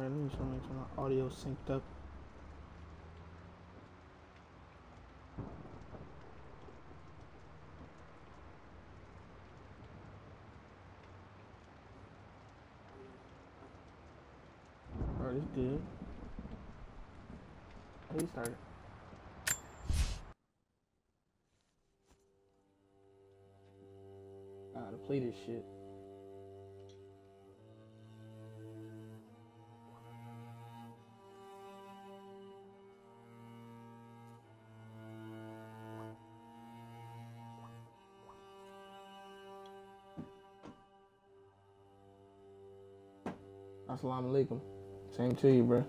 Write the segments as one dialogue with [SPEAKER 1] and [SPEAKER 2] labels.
[SPEAKER 1] Alright, let me to make sure my audio synced up. Alright, it's good. Hey, started. I gotta ah, play this shit. Assalamu alaikum. Same to you, bro.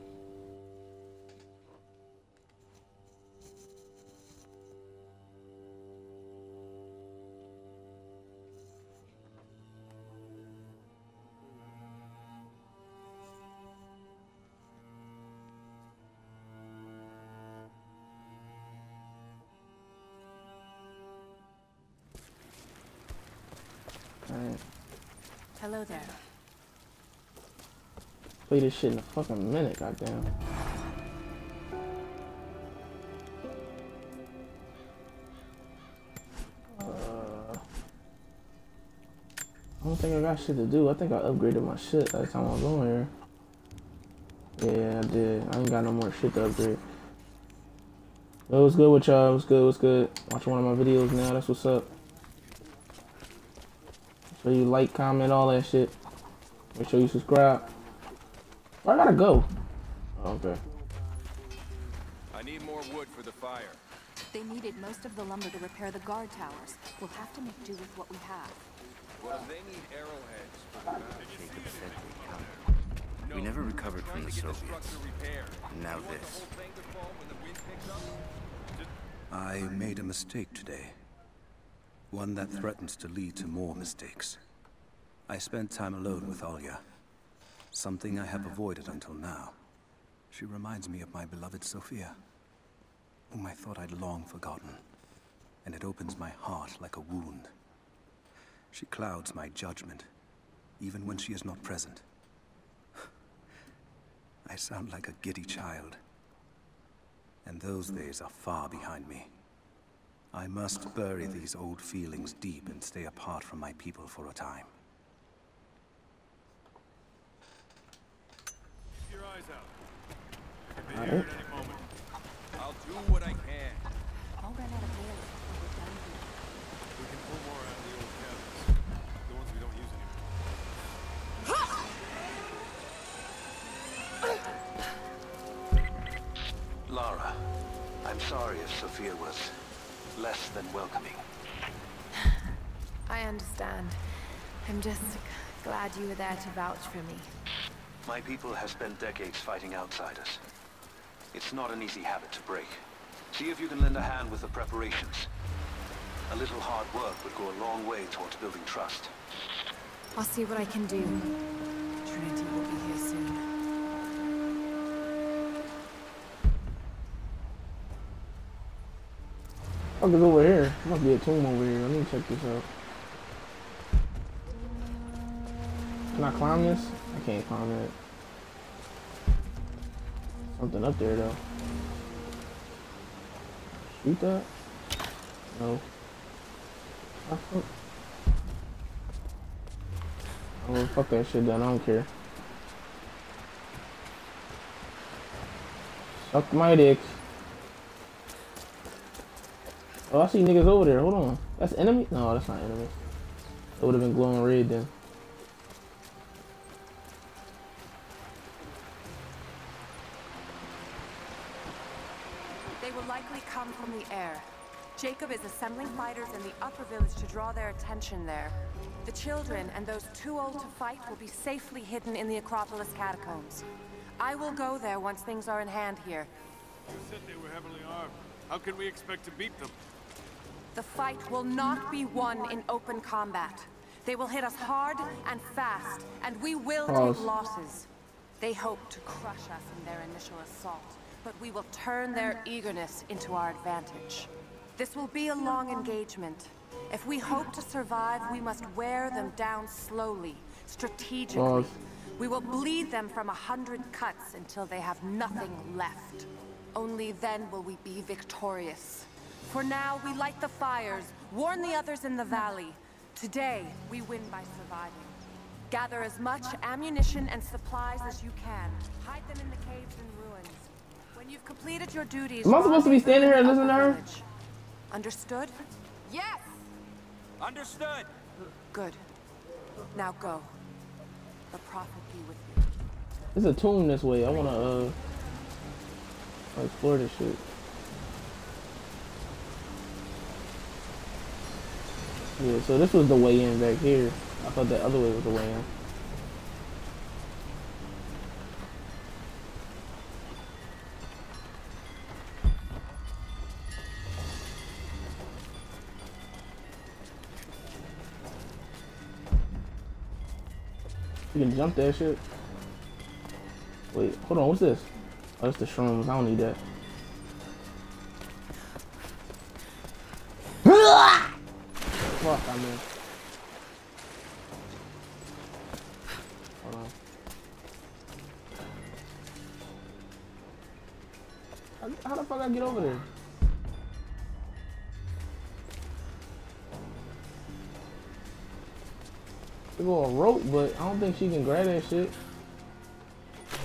[SPEAKER 2] Hello there.
[SPEAKER 1] Play this shit in a fucking minute, goddamn. Uh, I don't think I got shit to do. I think I upgraded my shit last time I was on here. Yeah, I did. I ain't got no more shit to upgrade. Yo, what's good with y'all? What's good? What's good? Watching one of my videos now. That's what's up. So you like, comment, all that shit. Make sure you subscribe. Where I gotta go? Okay.
[SPEAKER 3] I need more wood for the fire.
[SPEAKER 2] They needed most of the lumber to repair the guard towers. We'll have to make do with what we have.
[SPEAKER 3] Well, they need arrowheads for the mountain.
[SPEAKER 4] Jacob said we'd come. We never recovered from the Soviets. And now
[SPEAKER 3] You want the
[SPEAKER 4] this.
[SPEAKER 3] whole thing to fall when the wind picks up?
[SPEAKER 5] I made a mistake today. One that threatens to lead to more mistakes. I spent time alone with Olya. Something I have avoided until now. She reminds me of my beloved Sofia, whom I thought I'd long forgotten. And it opens my heart like a wound. She clouds my judgment, even when she is not present. I sound like a giddy child and those days are far behind me. I must bury these old feelings deep and stay apart from my people for a time.
[SPEAKER 3] Keep your eyes out. Could be
[SPEAKER 1] Alright.
[SPEAKER 3] here at any moment. I'll do what I can.
[SPEAKER 2] All ran out of nails we're done here.
[SPEAKER 3] We can pull more out of the old cabins. The ones we don't use anymore.
[SPEAKER 5] Lara, I'm sorry if Sofia was less than welcoming.
[SPEAKER 6] I understand. I'm just glad you were there to vouch for me.
[SPEAKER 5] My people have spent decades fighting outsiders. It's not an easy habit to break. See if you can lend a hand with the preparations. A little hard work would go a long way towards building trust.
[SPEAKER 6] I'll see what I can do.
[SPEAKER 2] Trinity will be here soon.
[SPEAKER 1] Fuck is over here? Must be a tomb over here. Let me check this out. Can I climb this? I can't climb that. Something up there though. Shoot that? No. Oh fuck that shit then. I don't care. Suck my dick. Oh, I see niggas over there. Hold on. That's enemy? No, that's not enemy. It would have been glowing red then.
[SPEAKER 2] Jacob is assembling fighters in the upper village to draw their attention there. The children and those too old to fight will be safely hidden in the Acropolis catacombs. I will go there once things are in hand here.
[SPEAKER 3] You said they were heavily armed. How can we expect to beat them?
[SPEAKER 2] The fight will not be won in open combat. They will hit us hard and fast, and we will
[SPEAKER 1] Pause.
[SPEAKER 2] take losses. They hope to crush us in their initial assault, but we will turn their eagerness into our advantage. This will be a long engagement. If we hope to survive, we must wear them down slowly, strategically.
[SPEAKER 1] Pause.
[SPEAKER 2] We will bleed them from a hundred cuts until they have nothing left. Only then will we be victorious. For now, we light the fires, warn the others in the valley. Today, we win by surviving. Gather as much ammunition and supplies as you can. Hide them in the caves and ruins. When you've completed your duties,
[SPEAKER 1] Am I supposed to be standing here and listening to her?
[SPEAKER 2] village. Understood?
[SPEAKER 6] Yes!
[SPEAKER 4] Understood.
[SPEAKER 2] Good. Now go. The prophet be with you.
[SPEAKER 1] There's a tomb this way. I wanna uh explore this shit. Yeah, so this was the way in back here. I thought the other way was the way in. You can jump that shit. Wait, hold on, what's this? Oh, it's the shrooms. I don't need that. Fuck, I mean. Hold on. How, how the fuck I get over there? They go a rope, but I don't think she can grab that shit.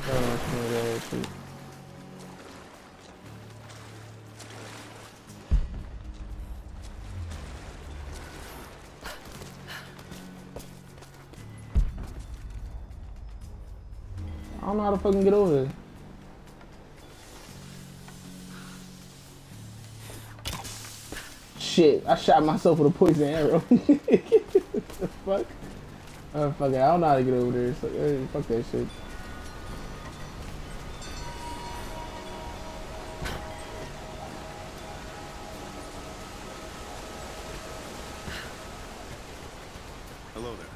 [SPEAKER 1] Oh, she that shit. I don't know how to fucking get over there. Shit, I shot myself with a poison arrow. the fuck? Oh, fuck it. I don't know how to get over there. So, eh, fuck that shit.
[SPEAKER 3] Hello there.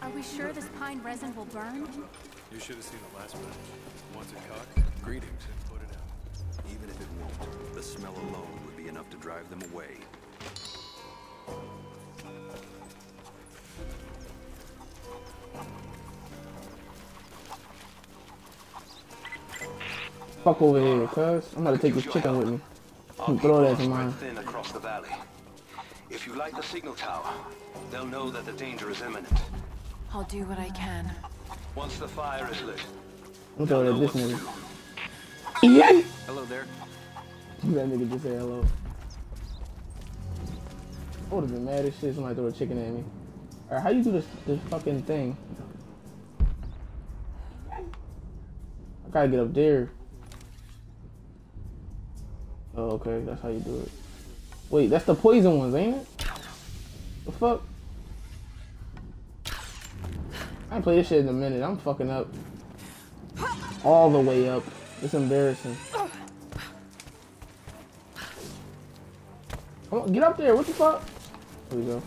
[SPEAKER 7] Are we sure this pine resin will burn?
[SPEAKER 3] You should have seen the last batch.
[SPEAKER 1] Fuck over here, cuz. I'm gonna take this chicken with me.
[SPEAKER 8] Our
[SPEAKER 1] Throw that
[SPEAKER 8] people
[SPEAKER 1] to mine.
[SPEAKER 8] thin across the valley. If you light the signal tower, they'll know that the danger is imminent.
[SPEAKER 2] I'll do what I can.
[SPEAKER 8] Once the fire is lit,
[SPEAKER 1] I'm gonna
[SPEAKER 8] they'll
[SPEAKER 1] throw
[SPEAKER 8] know
[SPEAKER 1] that this
[SPEAKER 8] to
[SPEAKER 1] nigga. Yeah!
[SPEAKER 5] Hello there.
[SPEAKER 1] That nigga just said hello. I would've been mad as shit if somebody threw a chicken at me. Alright, how you do this this fucking thing? I gotta get up there. Oh, okay, that's how you do it. Wait, that's the poison ones, ain't it? The fuck? I play this shit in a minute. I'm fucking up. All the way up. It's embarrassing. Come on, get up there. What the fuck? Here we go.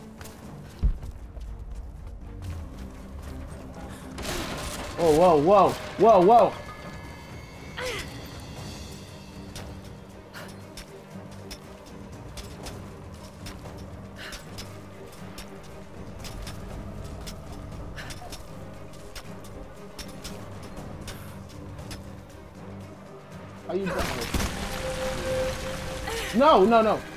[SPEAKER 1] Whoa, whoa, whoa, whoa, whoa. No, no, no.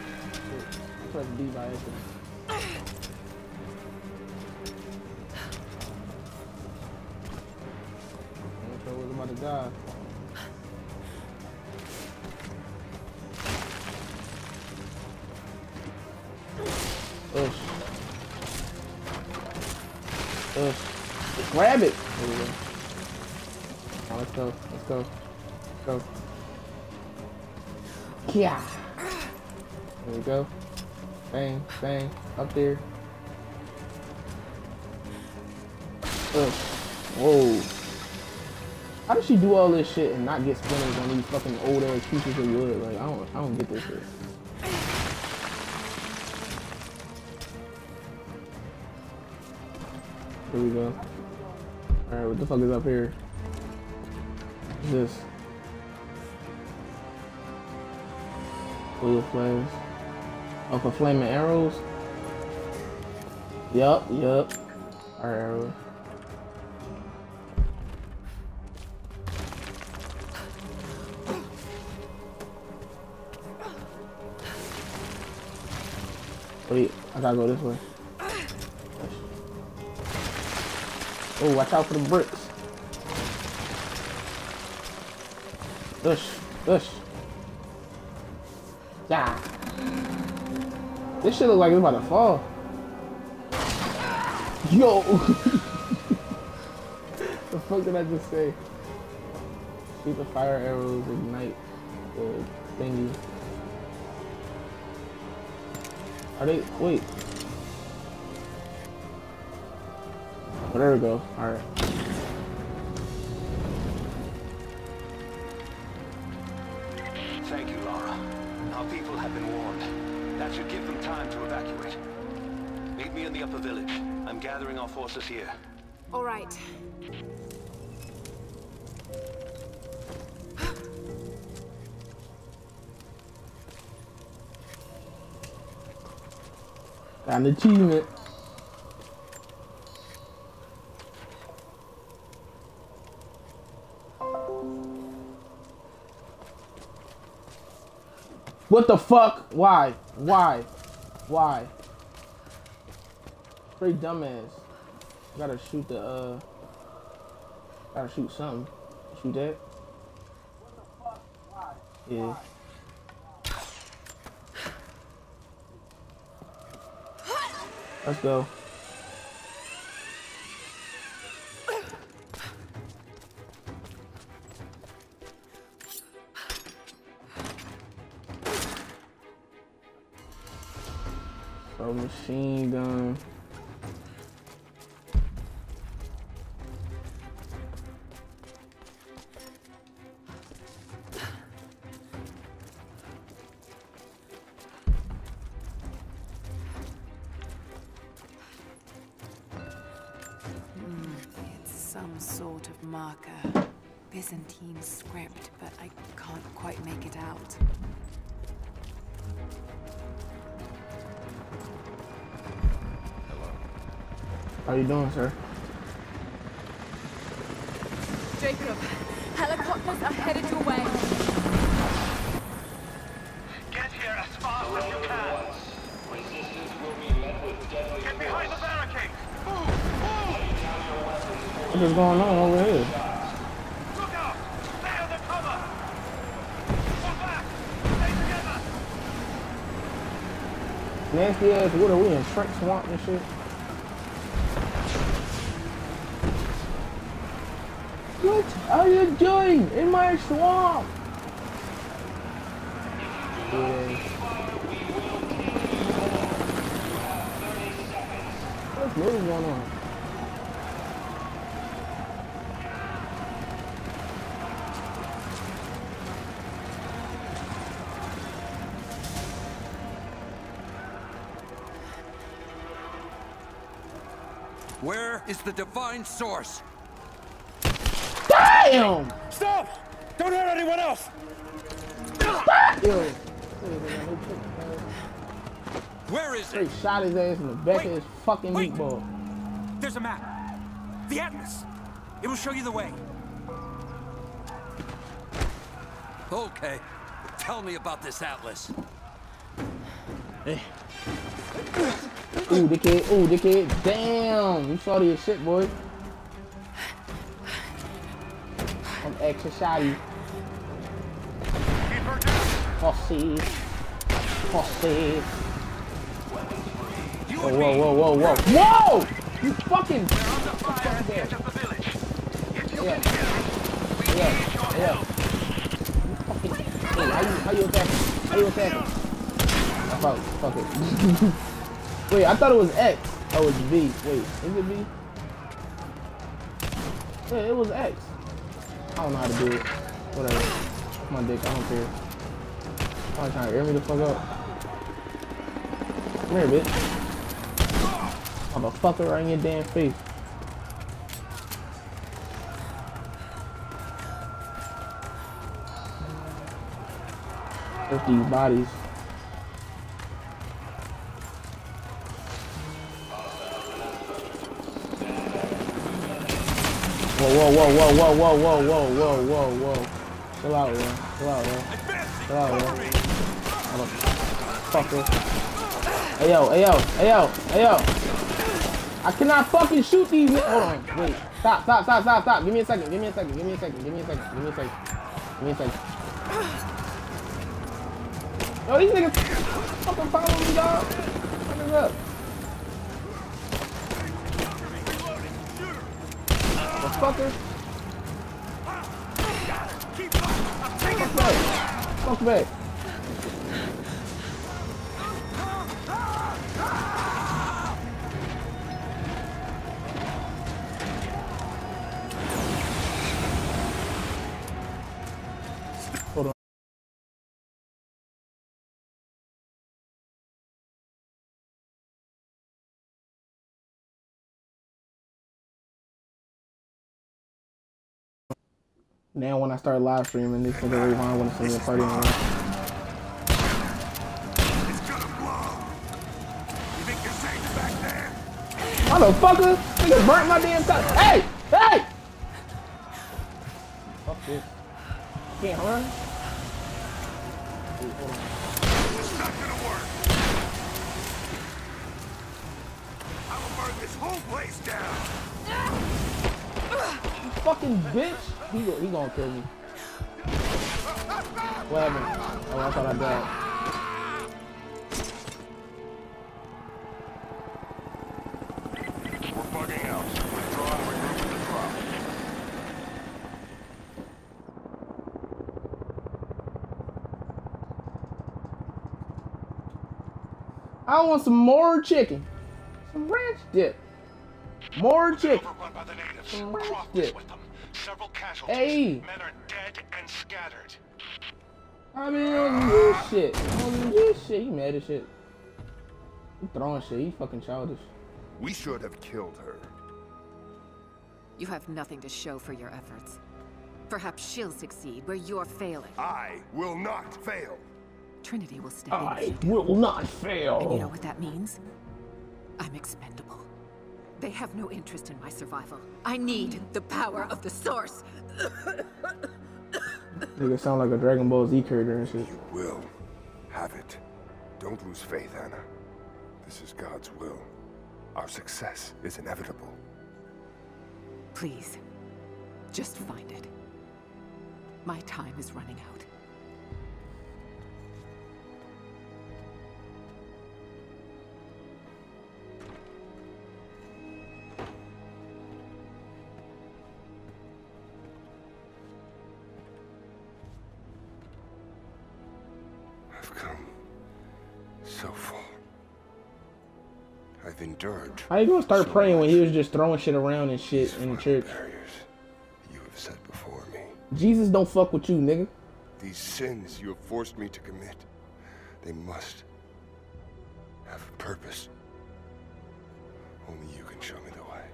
[SPEAKER 1] There. Ugh. Whoa. How does she do all this shit and not get splinters on these fucking old ass pieces of wood? Like I don't I don't get this shit. Here we go. Alright, what the fuck is up here? What's this? Of flames. Oh, for flaming arrows? Yup, yup. Arrows. Wait, I gotta go this way. Oh, watch out for the bricks. Push, push. Yeah. This shit look like it's about to fall. Yo! the fuck did I just say? Shoot the fire arrows, ignite the thingy. Are they? Wait. Oh, there we go. Alright.
[SPEAKER 8] Forces here.
[SPEAKER 6] All right.
[SPEAKER 1] Got an achievement. What the fuck? Why? Why? Why? Straight dumbass. Gotta shoot the, uh... Gotta shoot something. Shoot that? Yeah. Let's go. So machine gun.
[SPEAKER 2] Of marker. Byzantine script, but I can't quite make it out. Hello.
[SPEAKER 1] How you doing, sir?
[SPEAKER 6] Jacob, helicopters are headed your way.
[SPEAKER 8] Get here as fast as you can! Get behind the barricade! Move! Move!
[SPEAKER 1] What is going on over here? Nasty ass, what are we in Shrek Swamp and shit? What are you doing in my swamp? What's really going on?
[SPEAKER 4] Is the divine source?
[SPEAKER 1] Damn!
[SPEAKER 3] Stop! Don't hurt anyone else!
[SPEAKER 4] Where is
[SPEAKER 1] Straight
[SPEAKER 4] it?
[SPEAKER 1] shot his ass in the back
[SPEAKER 4] Wait.
[SPEAKER 1] of his fucking
[SPEAKER 4] Wait.
[SPEAKER 1] meatball.
[SPEAKER 4] There's a map. The Atlas. It will show you the way. Okay. Tell me about this Atlas. Eh.
[SPEAKER 1] Ooh, dickhead. Ooh, dickhead. Damn. You saw your shit, boy. I'm extra
[SPEAKER 8] her!
[SPEAKER 1] Pussy. Pussy. Whoa, whoa, whoa, whoa, whoa. Whoa! You fucking.
[SPEAKER 8] The the
[SPEAKER 1] Yeah. Yeah, yeah. Hey, how you, how you attacking? How you attacking? Fuck, fuck it. Wait, I thought it was X. Oh, it's V. Wait, is it V? Yeah, it was X. I don't know how to do it. Whatever. My dick, I don't care. I'm trying to air me the fuck up. Come here, bitch. Motherfucker right in your damn face. There's these bodies. Whoa, whoa, whoa, whoa, whoa, whoa, whoa, whoa, whoa, whoa. Chill out, man. Chill out, man. Chill out, man. Fucker. Hey yo, hey yo, hey yo, hey yo. I cannot fucking shoot these. Hold on, wait. Stop, stop, stop, stop, stop. Give me a second. Give me a second. Give me a second. Give me a second. Give me a second. Give me a second. Yo, these niggas fucking follow me, dog. What is up? Motherfucker. Fuck back. Fuck back. Now when I start live streaming, this nigga Rayvon wanna send me a party
[SPEAKER 4] on
[SPEAKER 1] Motherfucker! Nigga burnt my damn stuff! Hey! Hey! Fuck this. Can't run. Dude, hold on.
[SPEAKER 4] This whole place down.
[SPEAKER 1] You fucking bitch. He, he gonna kill me. What happened? Oh, I thought I died.
[SPEAKER 4] We're bugging out. Withdraw and regroup at the drop.
[SPEAKER 1] I want some more chicken. Some ranch dip. More chicken.
[SPEAKER 4] Overrun by the natives.
[SPEAKER 1] Some ranch dip.
[SPEAKER 4] Casualties.
[SPEAKER 1] Hey.
[SPEAKER 4] Men are dead and scattered.
[SPEAKER 1] I mean, on this shit. On this shit. He mad as shit. He throwing shit. He fucking childish.
[SPEAKER 9] We should have killed her.
[SPEAKER 10] You have nothing to show for your efforts. Perhaps she'll succeed where you're failing.
[SPEAKER 9] I will not fail.
[SPEAKER 10] Trinity will step in.
[SPEAKER 1] I
[SPEAKER 10] if you do.
[SPEAKER 1] will not fail.
[SPEAKER 10] And you know what that means? I'm expendable. They have no interest in my survival. I need the power of the source.
[SPEAKER 1] Nigga sound like a Dragon Ball Z character and shit.
[SPEAKER 9] You will have it. Don't lose faith, Ana. This is God's will. Our success is inevitable.
[SPEAKER 10] Please, just find it. My time is running out.
[SPEAKER 1] How you gonna start
[SPEAKER 9] so
[SPEAKER 1] praying when he was just throwing shit around and shit in the church?
[SPEAKER 9] barriers you have set before me.
[SPEAKER 1] Jesus don't fuck with you, nigga.
[SPEAKER 9] These sins you have forced me to commit, they must have a purpose. Only you can show me the way.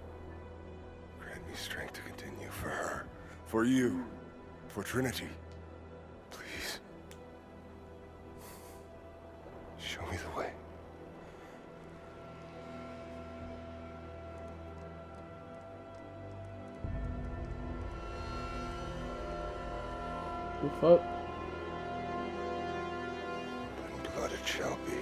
[SPEAKER 9] Grant me strength to continue for her, for you, for Trinity. Please. Show me the way.
[SPEAKER 1] The fuck?
[SPEAKER 9] Blood it shall be.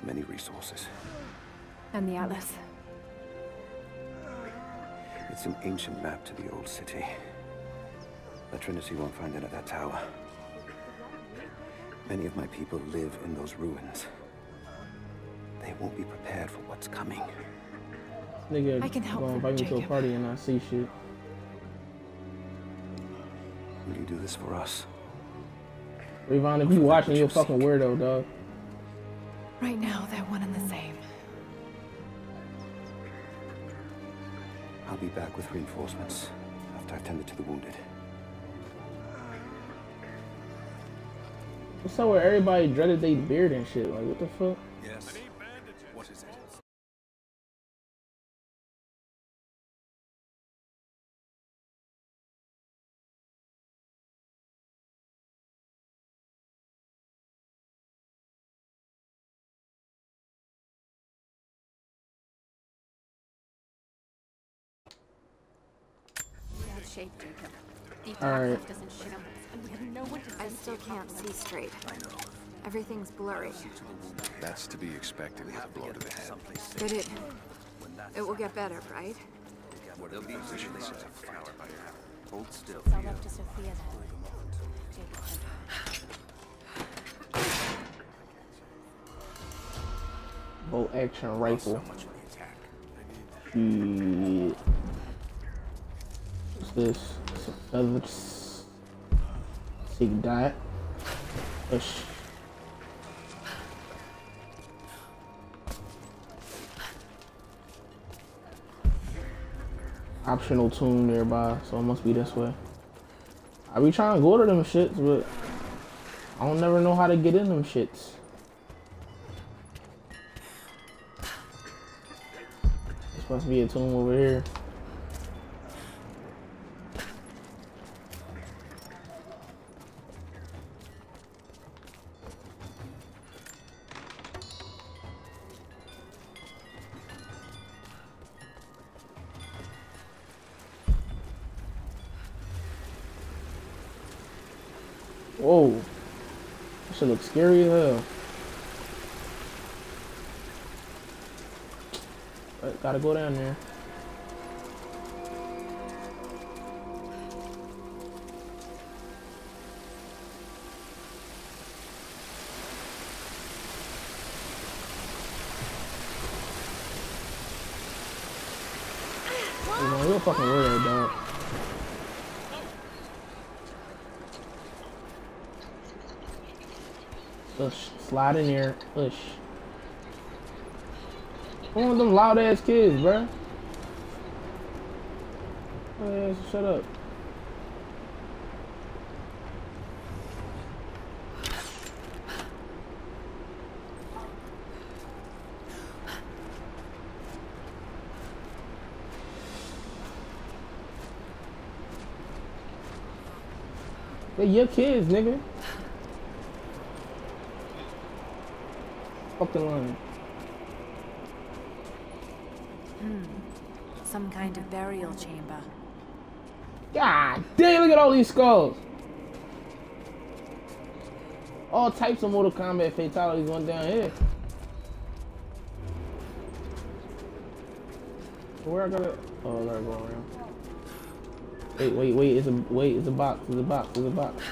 [SPEAKER 5] They have many resources.
[SPEAKER 6] And the Atlas.
[SPEAKER 5] It's an ancient map to the old city. The Trinity won't find it at that tower. Many of my people live in those ruins. They won't be prepared for what's coming.
[SPEAKER 1] Nigga
[SPEAKER 6] I can help
[SPEAKER 1] gonna
[SPEAKER 6] them,
[SPEAKER 1] invite me to a party and I see shit.
[SPEAKER 5] Will you do this for us?
[SPEAKER 1] Rayvon, if you watching, you a fucking weirdo, dog.
[SPEAKER 6] Right now, they're one and the same.
[SPEAKER 5] I'll be back with reinforcements after I've tended to the wounded.
[SPEAKER 1] What's up with everybody dreaded they beard and shit? Like, what the fuck?
[SPEAKER 5] Yes.
[SPEAKER 7] To
[SPEAKER 6] I still can't see straight. Everything's blurry.
[SPEAKER 3] That's to be expected with a blow to the head.
[SPEAKER 6] But it... It will get better, right?
[SPEAKER 5] They'll be positioned to fire by Hold still.
[SPEAKER 7] Tell that to Sofia
[SPEAKER 1] Bolt action rifle. Shit. What's this? It's a feathered s- sig dot. Push. Optional tune nearby, so it must be this way. I be trying to go to them shits, but I don't never know how to get in them shits. Supposed to be a tomb over here. Scary as hell. But gotta go down there. Slide in here. Come on with them loud ass kids, bruh. Yeah, shut up. They your kids, nigga. Fucking line. Hmm.
[SPEAKER 2] Some kind of burial chamber.
[SPEAKER 1] God damn, look at all these skulls. All types of Mortal Kombat fatalities went down here. Where I gotta? Oh, I gotta go around. Wait, wait, wait! It's a wait! It's a box! It's a box! It's a box!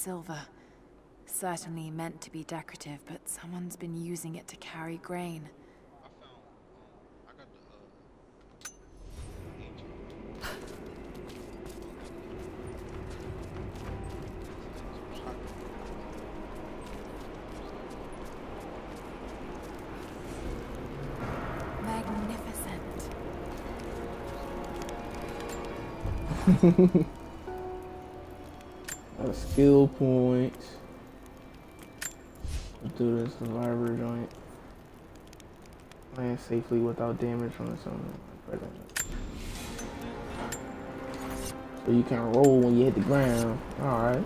[SPEAKER 2] Silver. Certainly meant to be decorative, but someone's been using it to carry grain. Magnificent.
[SPEAKER 1] Skill point. Let's do this survivor joint. Land safely without damage from the sun. So you can roll when you hit the ground. Alright.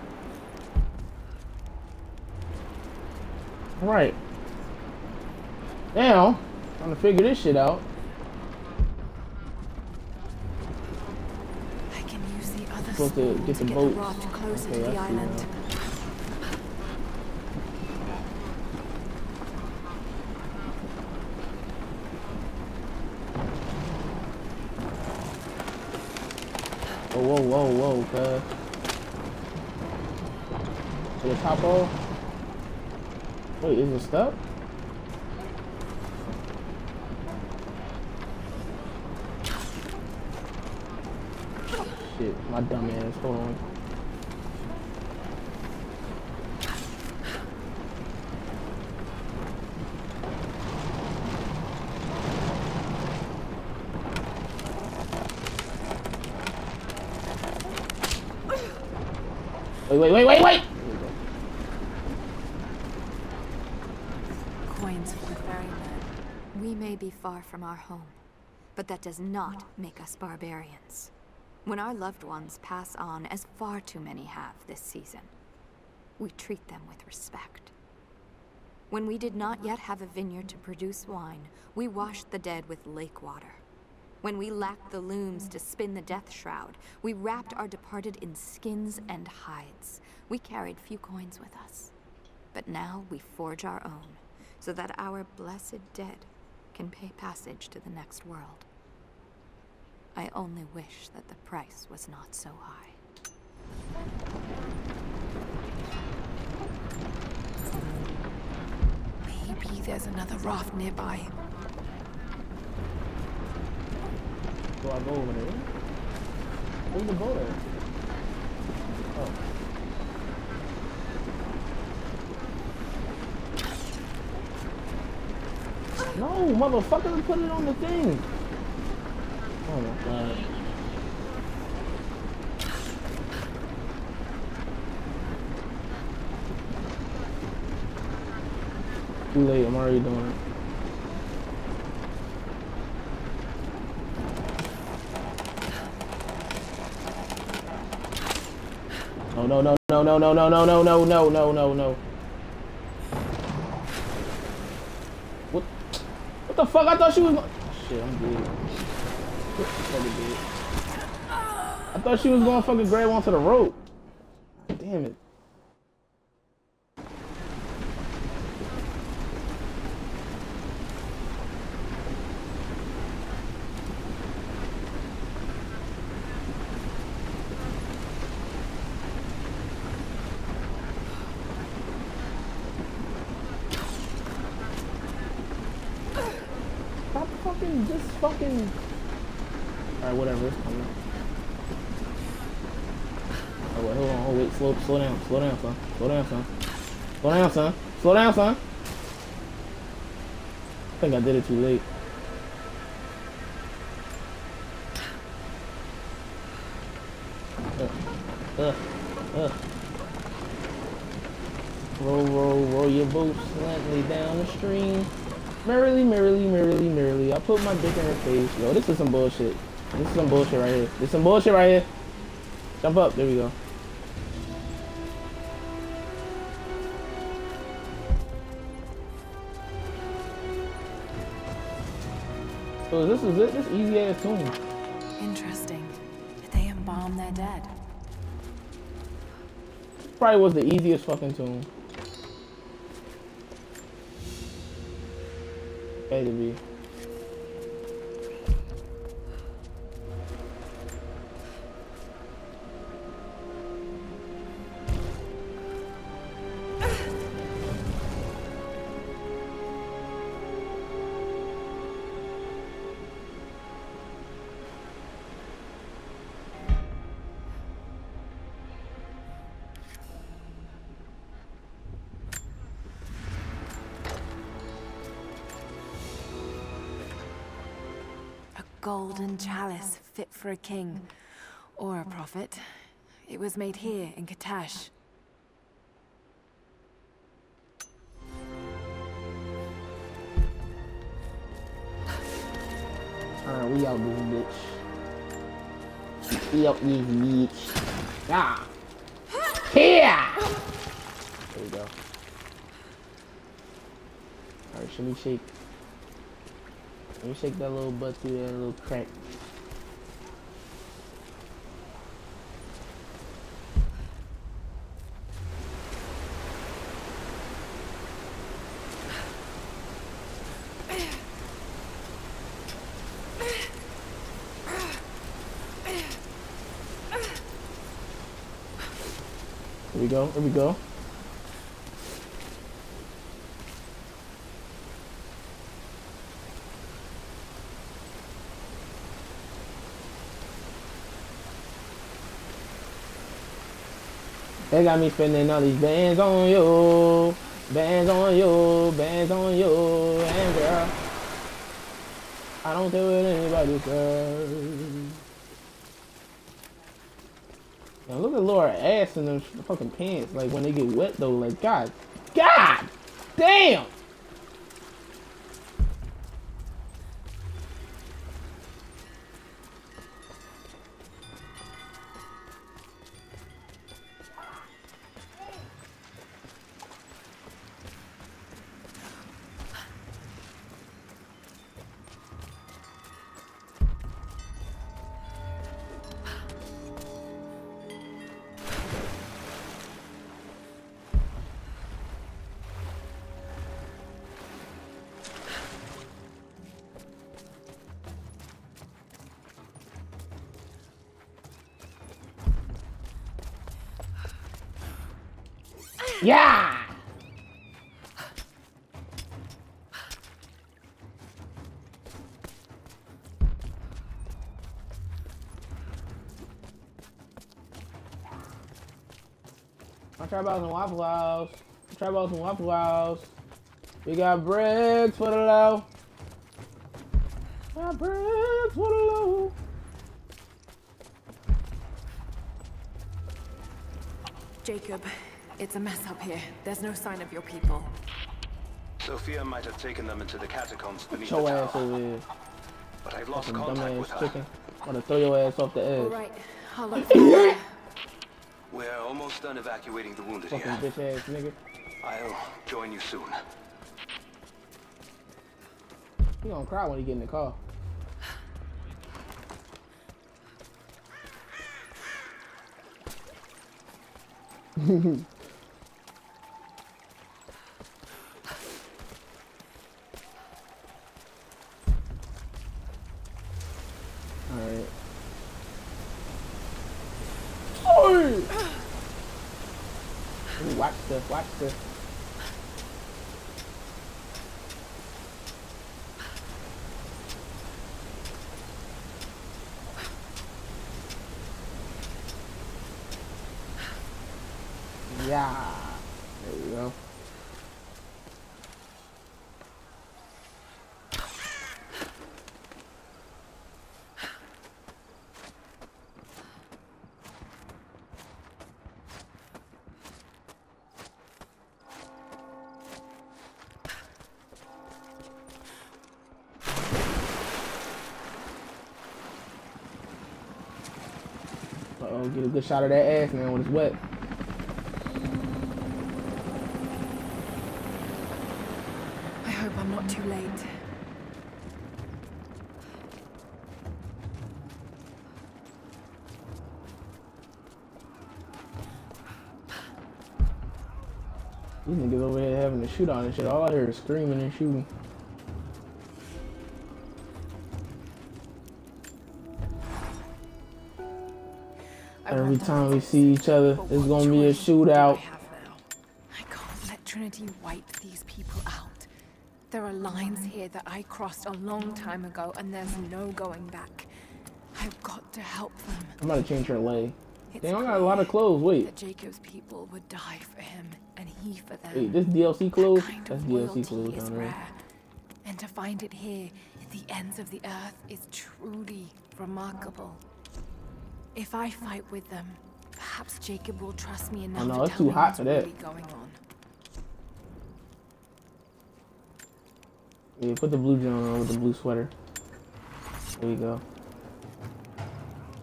[SPEAKER 1] Alright. Now, trying to figure this shit out.
[SPEAKER 2] I can use the other
[SPEAKER 1] Supposed to get the
[SPEAKER 2] raft
[SPEAKER 1] Okay,
[SPEAKER 2] the
[SPEAKER 1] see uh,
[SPEAKER 2] island.
[SPEAKER 1] now. Whoa, whoa, whoa, cuz. To the top roll? Wait, is it stuck? Shit, my dumb ass. Hold on. Wait, wait, wait, wait, wait!
[SPEAKER 2] Coins for the ferryman.
[SPEAKER 6] We may be far from our home, but that does not make us barbarians. When our loved ones pass on, as far too many have this season, we treat them with respect. When we did not yet have a vineyard to produce wine, we washed the dead with lake water. When we lacked the looms to spin the death shroud, we wrapped our departed in skins and hides. We carried few coins with us. But now we forge our own, so that our blessed dead can pay passage to the next world. I only wish that the price was not so high.
[SPEAKER 2] Maybe there's another raft nearby.
[SPEAKER 1] Do I go over there? Where's the boat at? Oh. No, motherfucker, put it on the thing. Oh. Too late, I'm already doing it. No, no, no, no, no, no, no, no, no, no, no, no, no, no. What? What the fuck? I thought she was. Shit, I'm dead. I thought she was going to fucking grab onto the rope. Damn it. Stop fucking just fucking. Whatever. Oh wait, hold on. Oh wait, slow, slow down, slow down, son. Slow down, son. Slow down, son. Slow down, son. I think I did it too late. Uh, uh, uh. Roll, roll, roll your boat slightly down the stream. Merrily, merrily, merrily, merrily. I put my dick in her face. Yo, this is some bullshit. This is some bullshit right here. This is some bullshit right here. Jump up. There we go. So this is it. This easy ass tomb.
[SPEAKER 2] Interesting. Did they embalm their dead?
[SPEAKER 1] Probably was the easiest fucking tomb. Had to be.
[SPEAKER 2] Golden chalice fit for a king. Or a prophet. It was made here in Kitezh.
[SPEAKER 1] Alright, we out this bitch. We out this bitch. Yeah. Here! There we go. Alright, should we shake? Let me shake that little butt through that little crack. Here we go, here we go. They got me spending all these bands on you, bands on you, bands on you, and girl. I don't care what anybody says. Now look at Laura ass in them fucking pants. Like when they get wet though, like God, God, damn. I try about some Waffle House. Try about some Waffle House. We got bricks for the low. Got bricks for the low.
[SPEAKER 2] Jacob, it's a mess up here. There's no sign of your people.
[SPEAKER 8] Sofia might have taken them into the catacombs beneath
[SPEAKER 1] Your
[SPEAKER 8] the
[SPEAKER 1] ass over here.
[SPEAKER 8] but I've lost
[SPEAKER 1] Fucking
[SPEAKER 8] contact with
[SPEAKER 1] dumbass
[SPEAKER 8] her.
[SPEAKER 1] chicken. Wanna throw your ass off the edge.
[SPEAKER 2] All right, I'll look you.
[SPEAKER 8] Done evacuating the wounded
[SPEAKER 1] Fucking
[SPEAKER 8] here.
[SPEAKER 1] bitch ass nigga.
[SPEAKER 8] I'll join you soon.
[SPEAKER 1] He gonna cry when he get in the car. Alright. Oh! Ooh, Watch this, watch this. Yeah. There we go. Oh, get a good shot of that ass, man, when it's wet.
[SPEAKER 2] I hope I'm not too late.
[SPEAKER 1] These niggas over here having a on and shit. All I hear is screaming and shooting. Every time we see each other, there's gonna be a shootout.
[SPEAKER 2] I can't let Trinity wipe these people. There are lines here that I crossed a long time ago, and there's no going back. I've got to help them.
[SPEAKER 1] I'm gonna change her.
[SPEAKER 2] It's
[SPEAKER 1] Damn, I got a lot of clothes. Wait,
[SPEAKER 2] That Jacob's people would die for him, and he for them.
[SPEAKER 1] wait, this DLC clothes?
[SPEAKER 2] kind
[SPEAKER 1] That's
[SPEAKER 2] of
[SPEAKER 1] DLC clothes
[SPEAKER 2] is rare. And to find it here, at the ends of the earth, is truly remarkable. If I fight with them, perhaps Jacob will trust me enough oh,
[SPEAKER 1] no,
[SPEAKER 2] to
[SPEAKER 1] it's
[SPEAKER 2] tell
[SPEAKER 1] too
[SPEAKER 2] me
[SPEAKER 1] hot
[SPEAKER 2] what's
[SPEAKER 1] for that.
[SPEAKER 2] really going on.
[SPEAKER 1] Yeah, put the blue joint on with the blue sweater. There we go.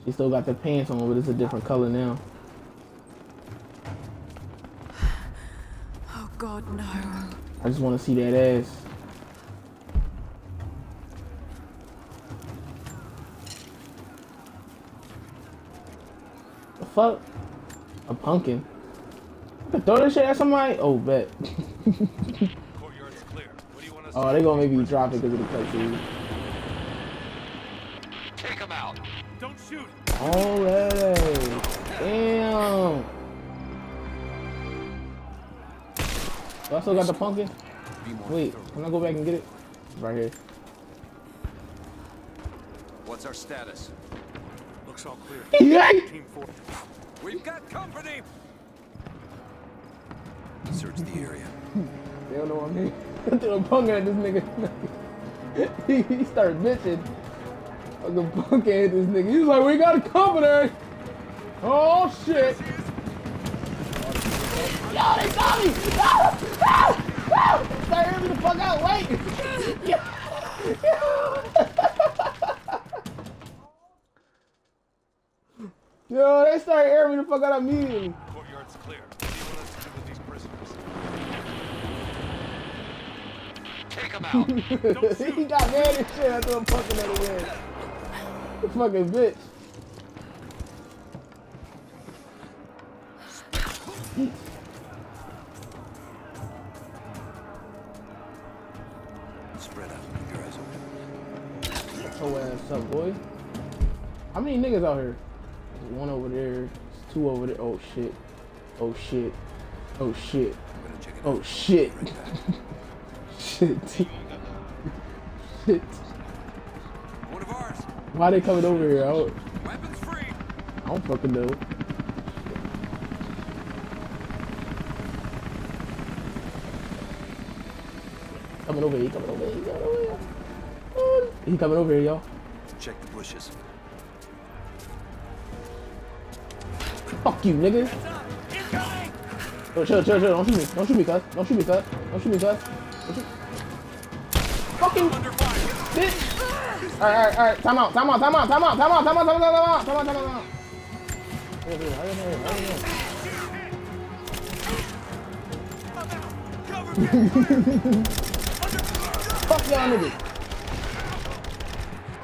[SPEAKER 1] She still got the pants on, but it's a different color now.
[SPEAKER 2] Oh God, no.
[SPEAKER 1] I just want to see that ass. The fuck? A pumpkin? I could throw this shit at somebody? Oh, bet.
[SPEAKER 3] Courtyard's clear. What do you want us
[SPEAKER 1] oh, they gonna make me drop it because of the cutscene.
[SPEAKER 8] Take him out.
[SPEAKER 3] Don't shoot.
[SPEAKER 1] Already. Damn. I still got the pumpkin? Wait, can I go back and get it? Right here.
[SPEAKER 8] What's our status?
[SPEAKER 3] Looks all clear.
[SPEAKER 1] Yeah.
[SPEAKER 3] Team four.
[SPEAKER 8] We've got company! Search the area.
[SPEAKER 1] They don't know I'm here. Threw a pumpkin at this nigga. he, started bitching. Fucking pumpkin at this nigga. He's like, we got a company. Oh shit. Yo, they got me! Ah! Ah! Ah! Start me the fuck out, wait! Yo, they started airing me the fuck out immediately.
[SPEAKER 3] Courtyard's clear.
[SPEAKER 8] Take them out!
[SPEAKER 1] he got mad and shit after I'm fucking at him in. The fucking bitch.
[SPEAKER 5] Spread out. Keep your eyes open.
[SPEAKER 1] Oh ass up, boy. How many niggas out here? There's one over there. There's two over there. Oh shit. Oh shit. Oh shit.
[SPEAKER 5] I'm gonna check it
[SPEAKER 1] Oh shit.
[SPEAKER 5] Right back.
[SPEAKER 1] shit. shit.
[SPEAKER 8] One of ours!
[SPEAKER 1] Why they coming over here? I don't,
[SPEAKER 8] Weapons free!
[SPEAKER 1] I don't fucking know. Coming over here, coming over here, coming over here. He coming over here, y'all.
[SPEAKER 5] Check the bushes.
[SPEAKER 1] Fuck you, nigga. Chill, chill, chill. Don't shoot me. Don't shoot me, cuz. Don't shoot me, cuz. Don't shoot me, cuz. Don't shoot. Fucking bitch. Alright, alright, alright. Time out, time out, time out, time out, time out, time out, time out, time out, time out, time out. Fuck y'all niggas.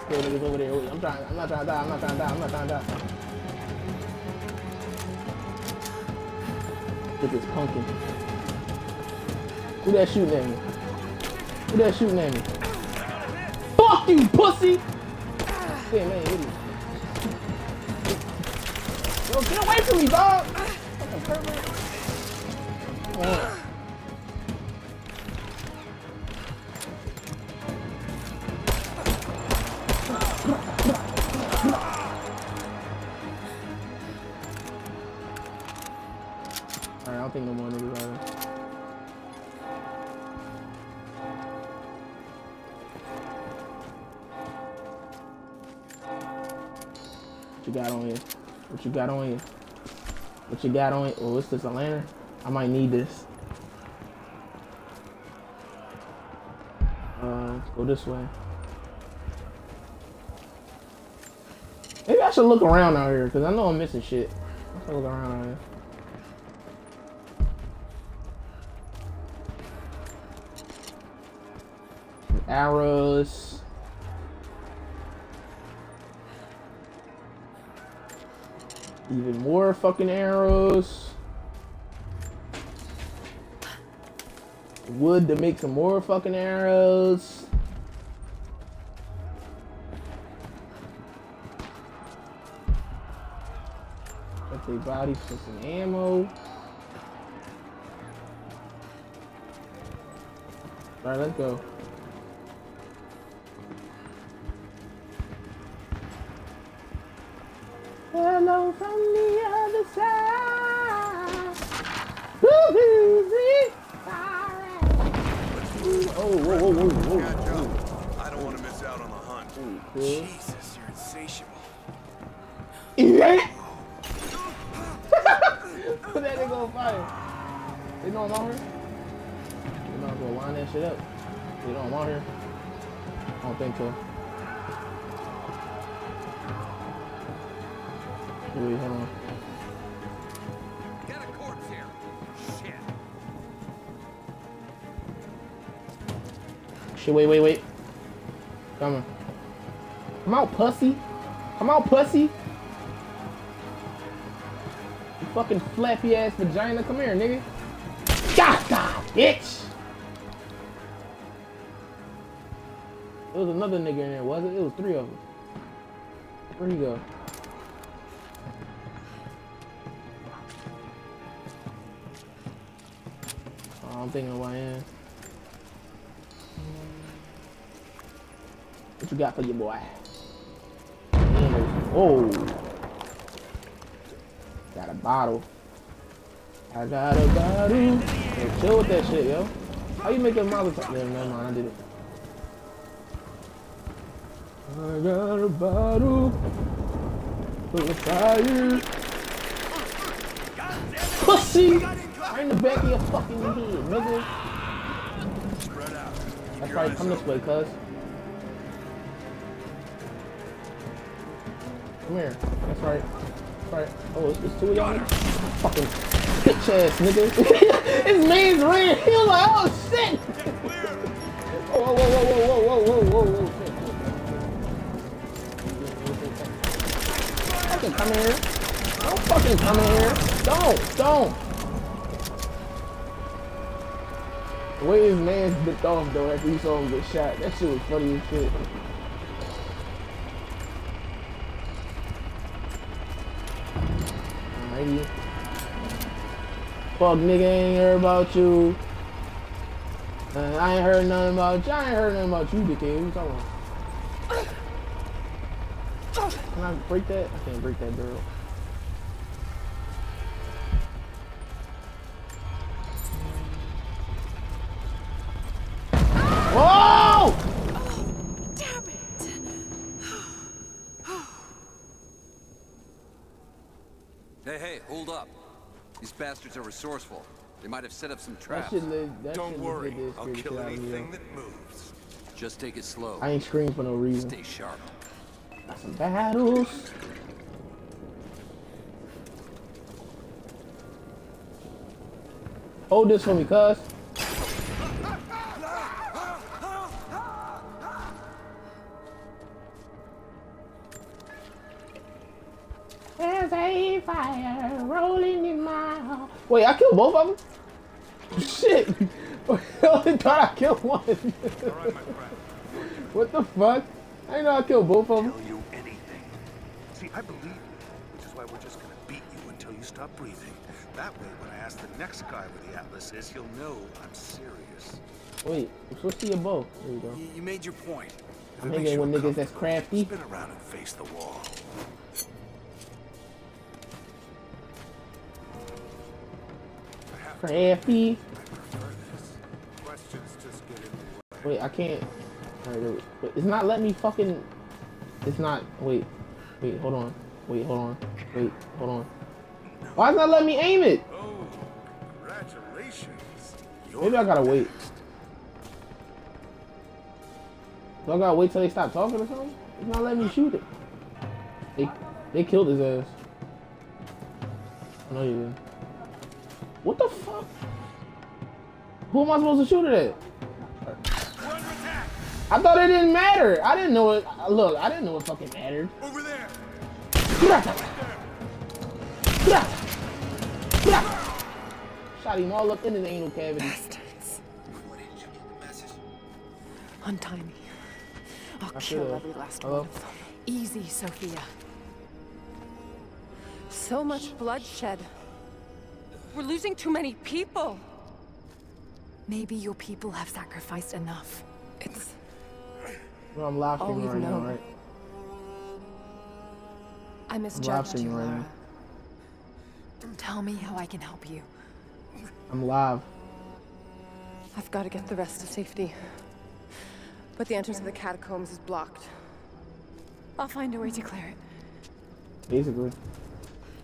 [SPEAKER 1] Still niggas over there. Wait, I'm trying. I'm not trying to die. I'm not trying to die. I'm not trying to die. At this pumpkin. Who that shooting at me? Who that shooting at me? Fuck you, pussy! Man. Yo, get away from me, dog! Fucking pervert. Alright, I don't think no more What you got on you? What you got on you? Oh, it's just a lantern? I might need this. Uh, let's go this way. Maybe I should look around out here, because I know I'm missing shit. I should look around out here. Arrows. Even more fucking arrows. Wood to make some more fucking arrows. Got their bodies for some ammo. Alright, let's go. From the other side. Woo-hoo-wee. Oh, whoa, whoa, whoa, whoa, whoa.
[SPEAKER 9] Joe. I don't want to miss out on the hunt. Jesus, you're insatiable.
[SPEAKER 1] Yeah. Put that nigga on fire. They know I'm out here? They know I'm gonna line that shit up. They I'm out here? I don't think so. Wait, on.
[SPEAKER 8] Got a corpse here. Shit.
[SPEAKER 1] Shit, wait, wait, wait. Come on. Come out, pussy. Come out, pussy. You fucking flappy ass vagina. Come here, nigga. God, God, bitch. There was another nigga in there, was it? It was three of them. Where'd he go? Thinking who I. What you got for your boy? Oh. Got a bottle. I got a bottle. Hey, chill with that shit, yo. How you make a Molotov? Never mind, I did it. I got a bottle for the fire. Pussy! Right in the back of your fucking head, nigga. That's right, come this way, cuz. Come here. That's right. Right. Oh, it's, it's two of y'all? Fucking bitch ass nigga. His man's ran. He was like, oh shit! Whoa, whoa, whoa, whoa, whoa, whoa, whoa, whoa, whoa. Fucking come here. Don't fucking come here. Don't, don't. Way his man's bit off though after he saw him get shot, that shit was funny as shit. Alrighty. Fuck nigga ain't heard about you. Uh, I ain't heard nothing about you. I ain't heard nothing about you, dickhead. What you talking about? Can I break that? I can't break that barrel.
[SPEAKER 11] Bastards are resourceful. They might have set up some traps.
[SPEAKER 1] shit, li- that
[SPEAKER 9] Don't worry, I'll kill
[SPEAKER 1] shit out of me,
[SPEAKER 9] anything that moves.
[SPEAKER 11] Just take it slow.
[SPEAKER 1] I ain't screaming for no reason.
[SPEAKER 11] Stay sharp.
[SPEAKER 1] Got some battles. Hold this for me, cuz. I killed both of them? Shit! I only thought I killed one. what the fuck? I didn't know I killed both of them.
[SPEAKER 4] Tell you anything. See, I believe you, which is why we're just gonna beat you until you stop breathing. That way, when I ask the next guy where the Atlas is, he'll know I'm serious.
[SPEAKER 1] Wait, I'm supposed to see your bow. There you go.
[SPEAKER 4] You, you made your point.
[SPEAKER 1] I'm hanging with niggas that's crafty.
[SPEAKER 4] Spin around and face the wall.
[SPEAKER 1] Crafty. Wait, I can't. Wait, it's not letting me fucking. It's not. Wait. Wait, hold on. Wait, hold on. Wait, hold on. Why is not letting me aim it?
[SPEAKER 9] Oh, congratulations.
[SPEAKER 1] Maybe I gotta wait. Do I gotta wait till they stop talking or something? It's not letting me shoot it. They they killed his ass. I know you did. What the fuck? Who am I supposed to shoot it at? I thought it didn't matter. I didn't know it. Look, I didn't know it fucking mattered.
[SPEAKER 9] Over there.
[SPEAKER 1] Shot him all up in his anal cavity.
[SPEAKER 10] Bastards. Untie me. I'll
[SPEAKER 1] I
[SPEAKER 10] kill every last
[SPEAKER 1] Hello?
[SPEAKER 10] one of them. Easy, Sofia.
[SPEAKER 2] So much bloodshed. We're losing too many people.
[SPEAKER 10] Maybe your people have sacrificed enough. It's
[SPEAKER 1] Well, I'm laughing
[SPEAKER 2] All
[SPEAKER 1] streaming
[SPEAKER 2] we've
[SPEAKER 1] now, right?
[SPEAKER 2] I
[SPEAKER 1] I'm
[SPEAKER 2] misjudged
[SPEAKER 1] laughing
[SPEAKER 2] you,
[SPEAKER 1] right
[SPEAKER 2] Lara.
[SPEAKER 1] now.
[SPEAKER 10] Tell me how I can help you.
[SPEAKER 1] I'm live.
[SPEAKER 2] I've got to get the rest to safety. But the entrance to the catacombs is blocked.
[SPEAKER 10] I'll find a way to clear it.
[SPEAKER 1] Basically.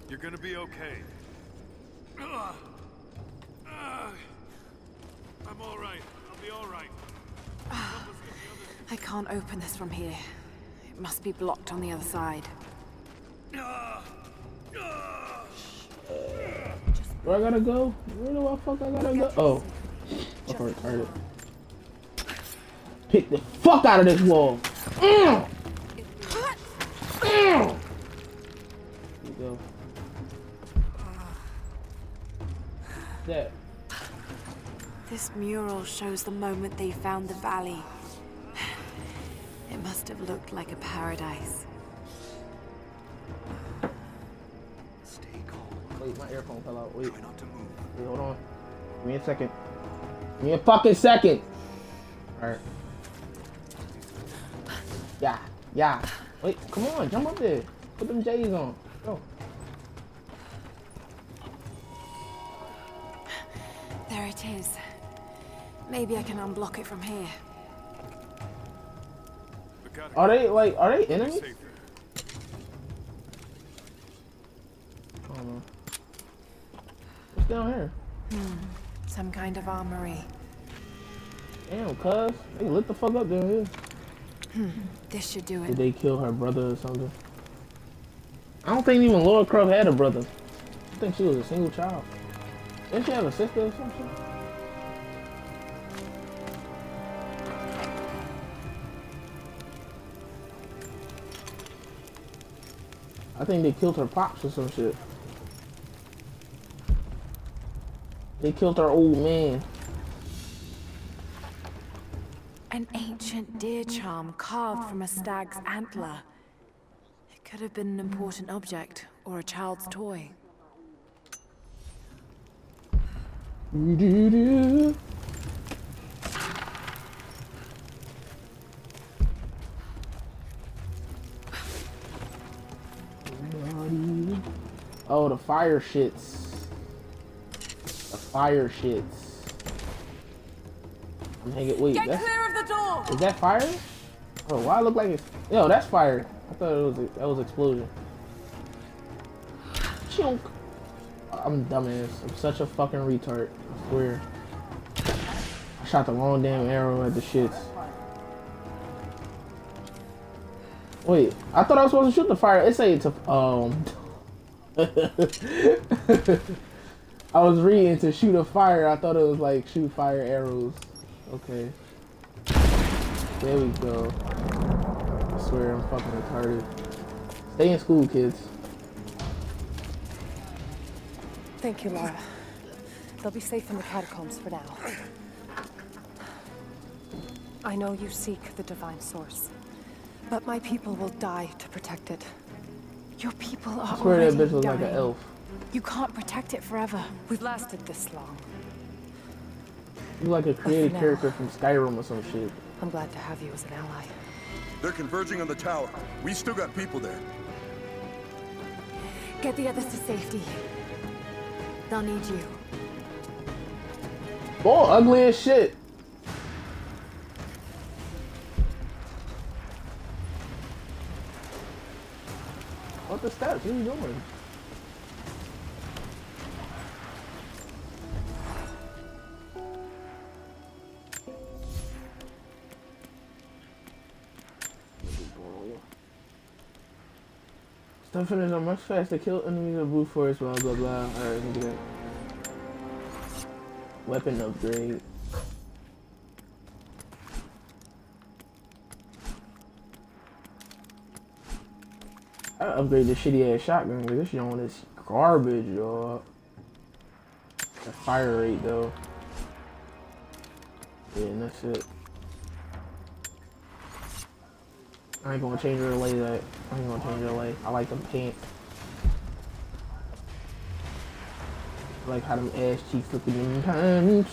[SPEAKER 3] You're gonna be okay. Ugh. Ugh. I'm all right. I'll be all right.
[SPEAKER 10] I can't open this from here. It must be blocked on the other side.
[SPEAKER 1] Where I gotta go? Where the fuck I gotta go? Oh. Okay, alright. Pick the fuck out of this wall. Mm.
[SPEAKER 6] Mural shows the moment they found the valley. It must have looked like a paradise.
[SPEAKER 4] Stay calm.
[SPEAKER 1] Wait, my earphone fell out. Wait,
[SPEAKER 4] Try not to move.
[SPEAKER 1] wait, hold on. Give me a second. Give me a fucking second. Alright. Yeah, yeah. Wait, come on, jump up there. Put them J's on. Go.
[SPEAKER 2] There it is. Maybe I can unblock it from here.
[SPEAKER 1] Are they like are they enemies? I don't. What's down here?
[SPEAKER 2] Hmm. Some kind of armory.
[SPEAKER 1] Damn, cuz. They lit the fuck up down here.
[SPEAKER 2] Hmm. This should do it.
[SPEAKER 1] Did they kill her brother or something? I don't think even Laura Croft had a brother. I think she was a single child. Didn't she have a sister or something? I think they killed her pops or some shit. They killed her old man.
[SPEAKER 2] An ancient deer charm carved from a stag's antler. It could have been an important object or a child's toy.
[SPEAKER 1] Doo-doo-doo. Oh, the fire shits. The fire shits. I'm. Wait,
[SPEAKER 2] Get
[SPEAKER 1] that's,
[SPEAKER 2] clear of the door!
[SPEAKER 1] is that fire? Oh, why it look like it's? Yo, that's fire. I thought it was that was explosion. Chunk. I'm dumbass. I'm such a fucking retard. I swear. I shot the wrong damn arrow at the shits. Wait, I thought I was supposed to shoot the fire. It say to um. I was reading to shoot a fire. I thought it was like shoot fire arrows. Okay. There we go. I swear I'm fucking retarded. Stay in school, kids.
[SPEAKER 2] Thank you, Lara. They'll be safe in the catacombs for now. I know you seek the divine source, but my people will die to protect it. Your people are
[SPEAKER 1] I swear that
[SPEAKER 2] already
[SPEAKER 1] bitch was like an elf.
[SPEAKER 2] You can't protect it forever. We've lasted this long.
[SPEAKER 1] He's like a created
[SPEAKER 2] now-
[SPEAKER 1] character from Skyrim or some shit.
[SPEAKER 2] I'm glad to have you as an ally.
[SPEAKER 12] They're converging on the tower. We still got people there.
[SPEAKER 2] Get the others to safety. They'll need you.
[SPEAKER 1] Boy, ugly as shit. What the steps? What are you doing? Stuff finished are much faster. Kill enemies of blue force. Blah blah blah. Alright, let me do that. Weapon upgrade. I upgrade this shitty ass shotgun because this shit on this garbage, y'all. The fire rate though. Yeah, and that's it. I ain't gonna change her lay that. I ain't gonna change her lay. I like them pants. I like how them ass cheeks look in them.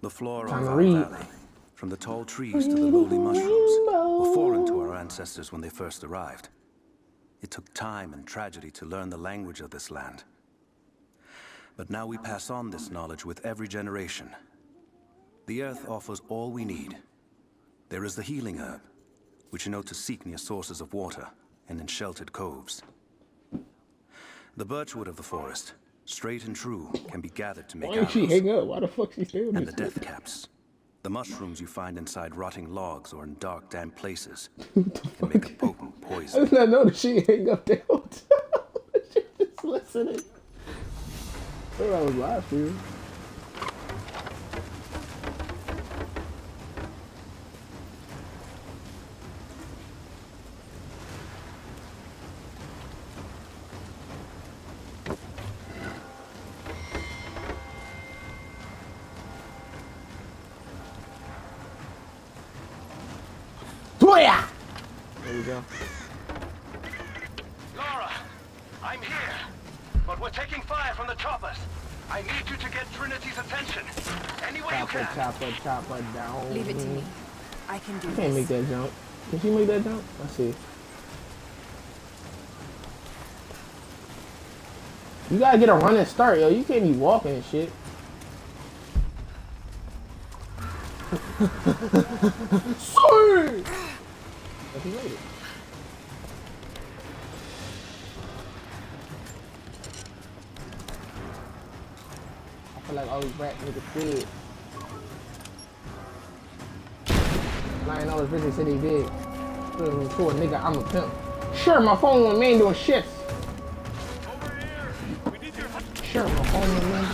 [SPEAKER 5] The flora
[SPEAKER 1] Time
[SPEAKER 5] of
[SPEAKER 1] to
[SPEAKER 5] our
[SPEAKER 1] read.
[SPEAKER 5] valley, from the tall trees to the lowly mushrooms, were foreign to our ancestors when they first arrived. It took time and tragedy to learn the language of this land. But now we pass on this knowledge with every generation. The earth offers all we need. There is the healing herb, which you know to seek near sources of water and in sheltered coves. The birchwood of the forest, straight and true, can be gathered to make
[SPEAKER 1] Why did she hang up? Why the fuck she stay on
[SPEAKER 5] and the
[SPEAKER 1] this?
[SPEAKER 5] death caps. The mushrooms you find inside rotting logs or in dark, damp places can make a potent
[SPEAKER 1] I
[SPEAKER 5] poison.
[SPEAKER 1] did not know that she hang up the whole time. she just listening. I thought I was live for you. Booyah! There we go.
[SPEAKER 8] Lara, I I'm here, but we're taking fire from the choppers. I need you to get Trinity's attention. Any way you
[SPEAKER 1] Chopper,
[SPEAKER 8] can.
[SPEAKER 1] chopper, chopper down.
[SPEAKER 6] Leave it to me. I can do
[SPEAKER 1] I can't
[SPEAKER 6] this.
[SPEAKER 1] make that jump. Can she make that jump? Let's see. You gotta get a running start, yo. You can't be walking and shit. Sorry. But he made. I feel like all these rap niggas dead. Lying all this bitches said he did. To a nigga, I'm a pimp. Sure, my phone went man doing shifts. Sure, my phone went man.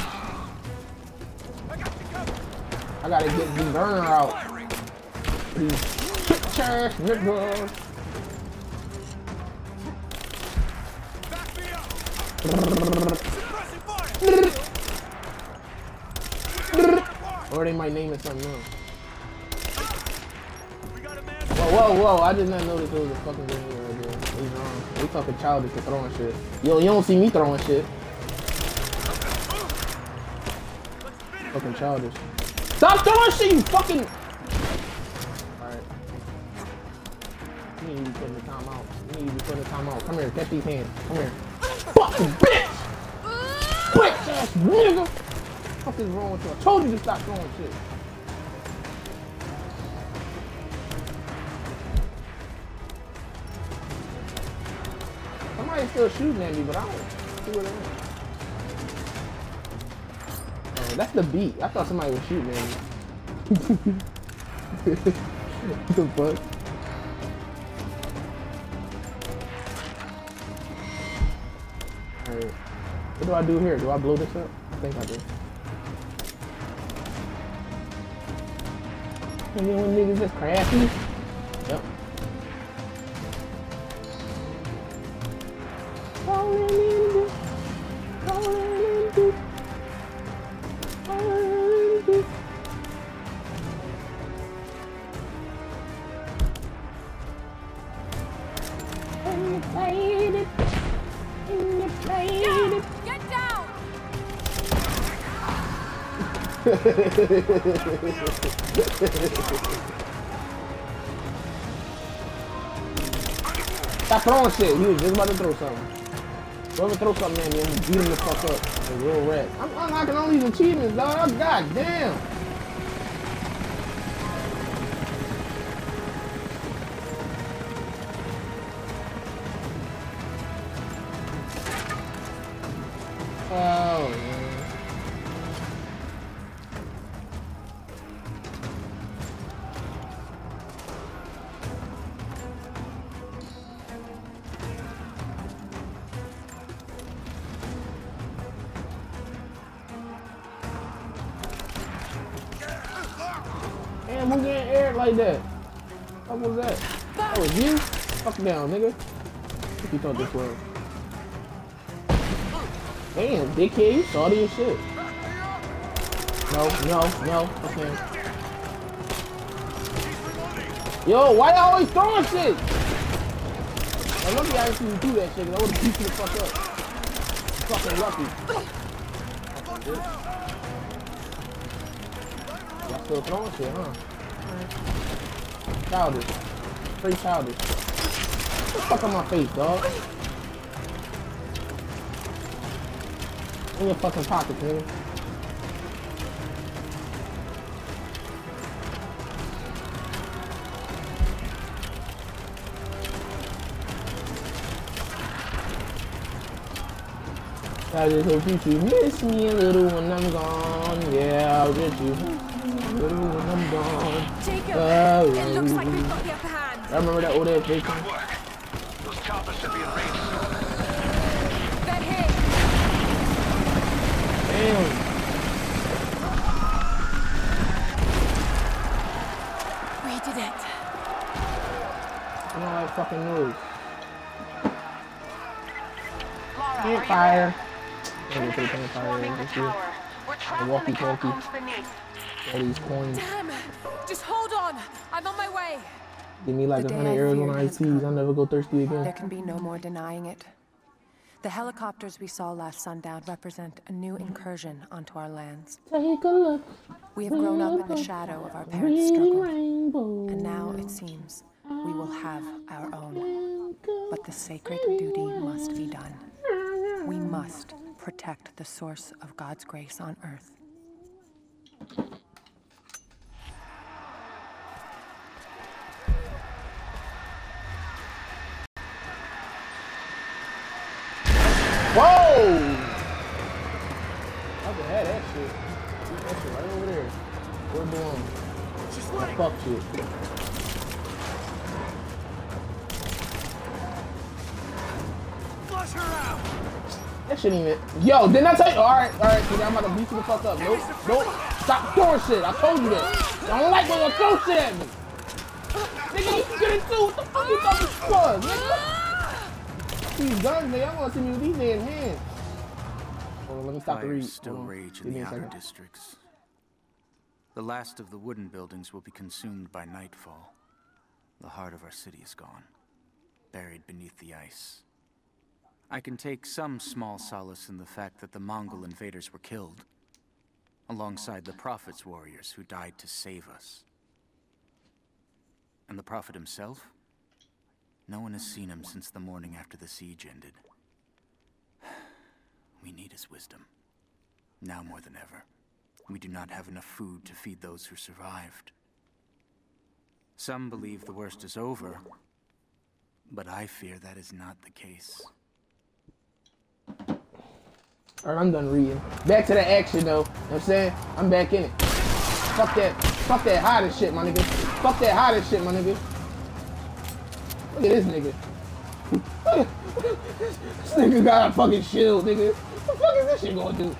[SPEAKER 1] I gotta get the burner out. These trash niggas. Or they might name something else. Whoa, whoa, whoa, I did not notice there was a fucking game here right there. He's wrong. We talking childish for throwing shit. Yo, you don't see me throwing shit. Fucking childish. Stop throwing shit, you fucking... these hands. Come here. Fucking bitch! Bitch ass nigga! What is wrong with you? I told you to stop throwing shit. Somebody's still shooting at me, but I don't see what it is. Oh, that's the beat. I thought somebody was shooting at me. what the fuck? Do I do here? Do I blow this up? I think I do. And then when niggas just crafty? Stop throwing shit. He was just about to throw something. Whoever throw something at me, I'm gonna beat him the fuck up. Like real red. I'm unlocking all these achievements, dog. God damn. Dickhead, you salty as shit. No, no, no, okay. Yo, why y'all always throwing shit? I'm lucky I didn't you do that shit, I would've beat you the fuck up. Fucking lucky. Y'all still throwing shit, huh? Childish. Straight childish. Get the fuck on my face, dog. In your fucking pockets, nigga. I just hope you miss me a little when I'm gone. Yeah, I'll get you a little when I'm gone.
[SPEAKER 2] Jacob,
[SPEAKER 1] Oh,
[SPEAKER 2] it looks like we've got the upper hand.
[SPEAKER 1] I remember that old ass Campfire. Yeah, we put a campfire in. Let's. The walkie-talkie. All these coins.
[SPEAKER 2] Damn. Just hold on. I'm on my way.
[SPEAKER 1] Give me like a hundred
[SPEAKER 2] I
[SPEAKER 1] Arizona
[SPEAKER 2] feared has
[SPEAKER 1] ICs. I'll never go thirsty again.
[SPEAKER 2] There can be no more denying it. The helicopters we saw last sundown represent a new incursion onto our lands.
[SPEAKER 1] Take a look.
[SPEAKER 2] We have grown up in the shadow of our parents' struggle. And now it seems we will have our own. But the sacred duty must be done. We must protect the source of God's grace on earth.
[SPEAKER 1] Whoa! I can have that shit. That shit right over there. We're doing
[SPEAKER 4] Just
[SPEAKER 1] the fuck shit. That shit even. Yo, didn't I tell you? Alright, alright, nigga, I'm about to beat you the fuck up. Nope, nope. Stop throwing shit. I told you that. I don't like when you throw shit at me. Nigga, you get it too. What the fuck you thought this was, nigga? These guns, nigga, I want to see me with these damn hands. Hold on, let me stop the read.
[SPEAKER 13] Fires still
[SPEAKER 1] on.
[SPEAKER 13] rage in the outer
[SPEAKER 1] second.
[SPEAKER 13] districts. The last of the wooden buildings will be consumed by nightfall. The heart of our city is gone, buried beneath the ice. I can take some small solace in the fact that the Mongol invaders were killed, alongside the Prophet's warriors who died to save us. And the Prophet himself? No one has seen him since the morning after the siege ended. We need his wisdom. Now more than ever. We do not have enough food to feed those who survived. Some believe the worst is over, but I fear that is not the case.
[SPEAKER 1] Alright, I'm done reading. Back to the action though. You know what I'm saying? I'm back in it. Fuck that. Fuck that hottest shit, my nigga. Fuck that hottest shit, my nigga. Look at this nigga. this nigga got a fucking shield, nigga. What the fuck is this shit gonna do?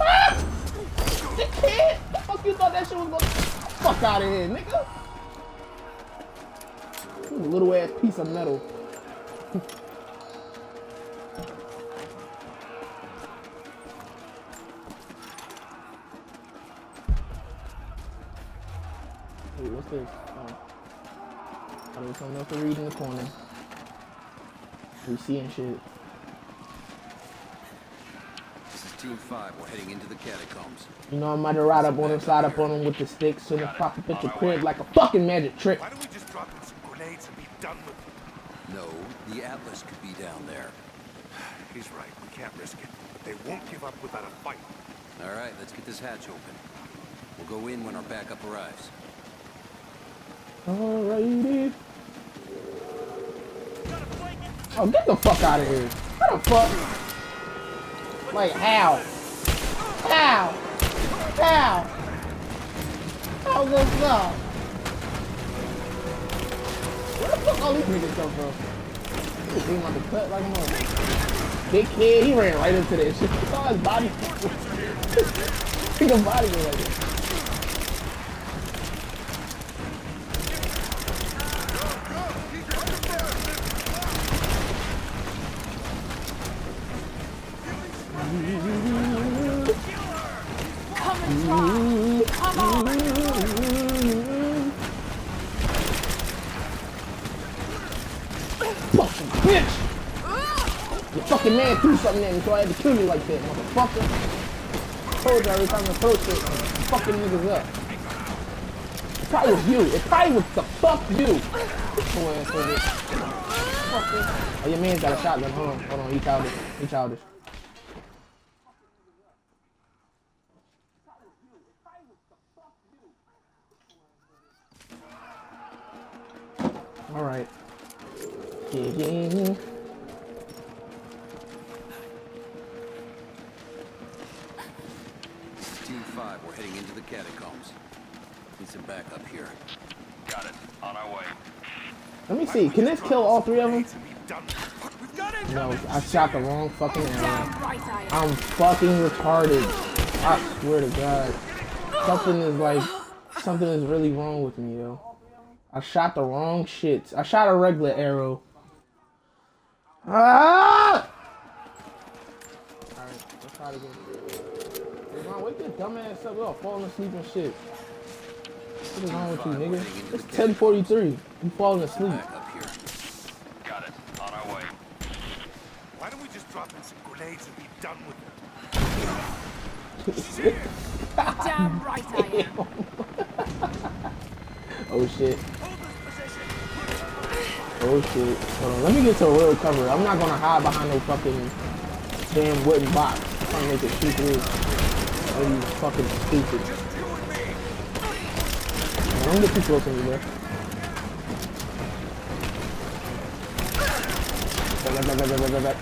[SPEAKER 1] Ah! It can't! The fuck you thought that shit was gonna fuck out of here, nigga? Little ass piece of metal. what's this? Oh. Oh, there's something else to read in the corner. We seeing shit.
[SPEAKER 11] This is Team 5. We're heading into the catacombs.
[SPEAKER 1] You know, I'm about to ride up on him, slide up on him with the sticks, and the proper picture crib like a fucking magic trick.
[SPEAKER 4] Why don't we just drop in some grenades and be done with it?
[SPEAKER 11] No, the Atlas could be down there.
[SPEAKER 4] He's right. We can't risk it. But they won't give up without a fight.
[SPEAKER 11] All right, let's get this hatch open. We'll go in when our backup arrives.
[SPEAKER 1] Alrighty. Oh, get the fuck out of here. What the fuck? Like, how? How? How? How's this up? Where the fuck all these niggas come from? He came out the cut like a. Big kid, he ran right into that shit. You saw his body. His body go like Man threw something me, so I had to kill you like that, motherfucker. I told you every time I throw shit, fucking niggas up. It probably was you. It probably was the fuck you. Fucker. Oh, your man's got a shotgun. Hold on, hold on. He childish. He childish. All right. Yeah, yeah, yeah.
[SPEAKER 11] Catacombs. Need some backup here.
[SPEAKER 8] Got it. On our way.
[SPEAKER 1] Let me see. Can this kill all three of them? No, I shot the wrong fucking arrow. I'm fucking retarded. I swear to God. Something is like, something is really wrong with me, yo. I shot the wrong shit. I shot a regular arrow. Ah! Alright, let's try it again. Hey, Ron, wake your dumb ass up. We're all falling asleep and shit. What is wrong with you, nigga? It's 1043. You falling asleep.
[SPEAKER 8] Got it. On our way.
[SPEAKER 4] grenades and be done with
[SPEAKER 2] Damn right I am.
[SPEAKER 1] oh shit. Oh shit. Hold on, let me get to a real cover. I'm not gonna hide behind no fucking damn wooden box. I'm trying to make it shoot through. Oh, you fucking stupid. Man, don't get too close back, back, back, back, back, back, back.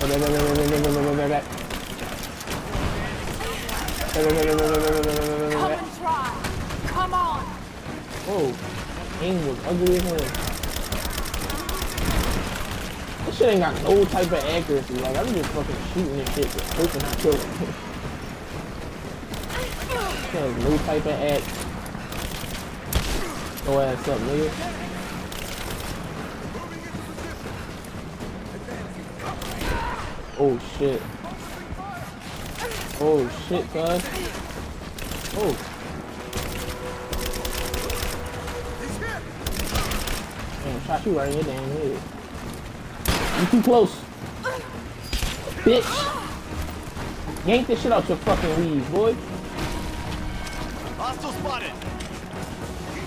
[SPEAKER 1] Back, back, back, back, back, back, back, back, back,
[SPEAKER 2] Come and try. Come on.
[SPEAKER 1] Oh, aim was ugly as hell. This shit ain't got no type of accuracy. Like, I'm just fucking shooting this shit, just hoping I kill. This has no type of act. Go ass up, nigga. Oh shit. Oh shit, cuz. Oh. Shot you right in your damn head. You too close. Bitch. Yank this shit out your fucking weave, boy.
[SPEAKER 3] Hostile spotted.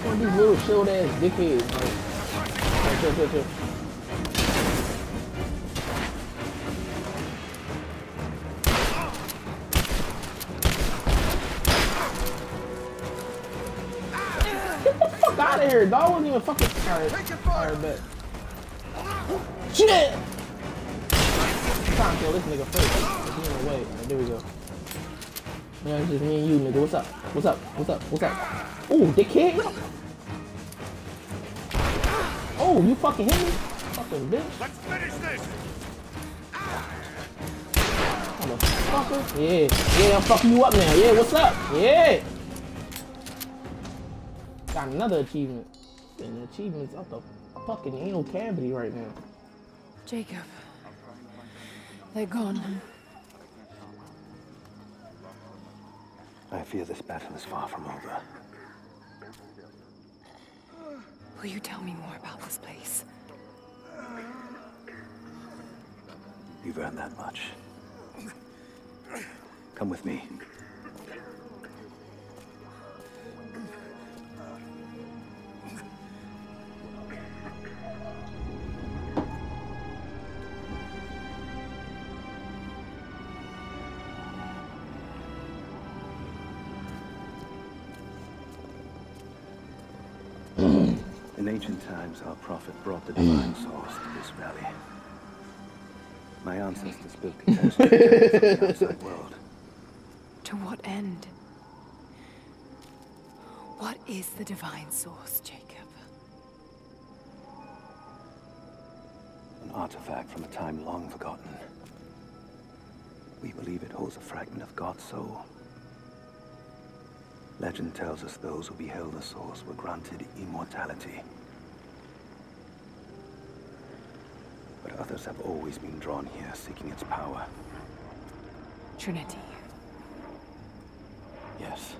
[SPEAKER 1] One of these little shield ass dickheads. Like, chill, chill, chill. Out dog. wasn't even fucking. Alright, alright, bet. Shit! Trying to kill this nigga first. Get in the way. There we go. Yeah, it's just me and you, nigga. What's up? What's up? What's up? What's up? Oh, dickhead! Oh, you fucking hit me? Fucking bitch.
[SPEAKER 3] Let's finish this.
[SPEAKER 1] Motherfucker. Yeah, yeah, I'm fucking you up now. Yeah, what's up? Yeah. Got another achievement. And the achievement's out the fucking anal cavity right now.
[SPEAKER 2] Jacob. They're gone.
[SPEAKER 5] I fear this battle is far from over.
[SPEAKER 2] Will you tell me more about this place?
[SPEAKER 5] You've earned that much. Come with me. Ancient times, our prophet brought the divine hmm. source to this valley. My ancestors built catastrophes from the outside world.
[SPEAKER 2] To what end? What is the divine source, Jacob?
[SPEAKER 5] An artifact from a time long forgotten. We believe it holds a fragment of God's soul. Legend tells us those who beheld the source were granted immortality. But others have always been drawn here, seeking its power.
[SPEAKER 2] Trinity.
[SPEAKER 5] Yes.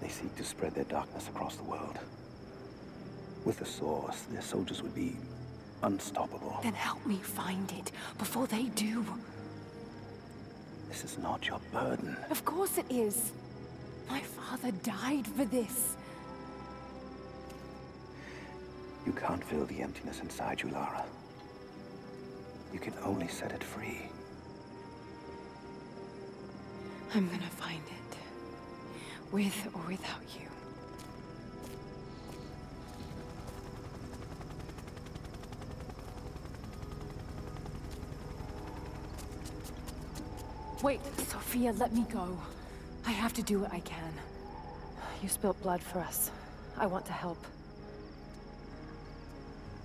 [SPEAKER 5] They seek to spread their darkness across the world. With the source, their soldiers would be unstoppable.
[SPEAKER 2] Then help me find it before they do.
[SPEAKER 5] This is not your burden.
[SPEAKER 2] Of course it is. My father died for this.
[SPEAKER 5] You can't fill the emptiness inside you, Lara. You can only set it free.
[SPEAKER 2] I'm gonna find it. With or without you. Wait, Sofia, let me go. I have to do what I can.
[SPEAKER 14] You spilt blood for us. I want to help.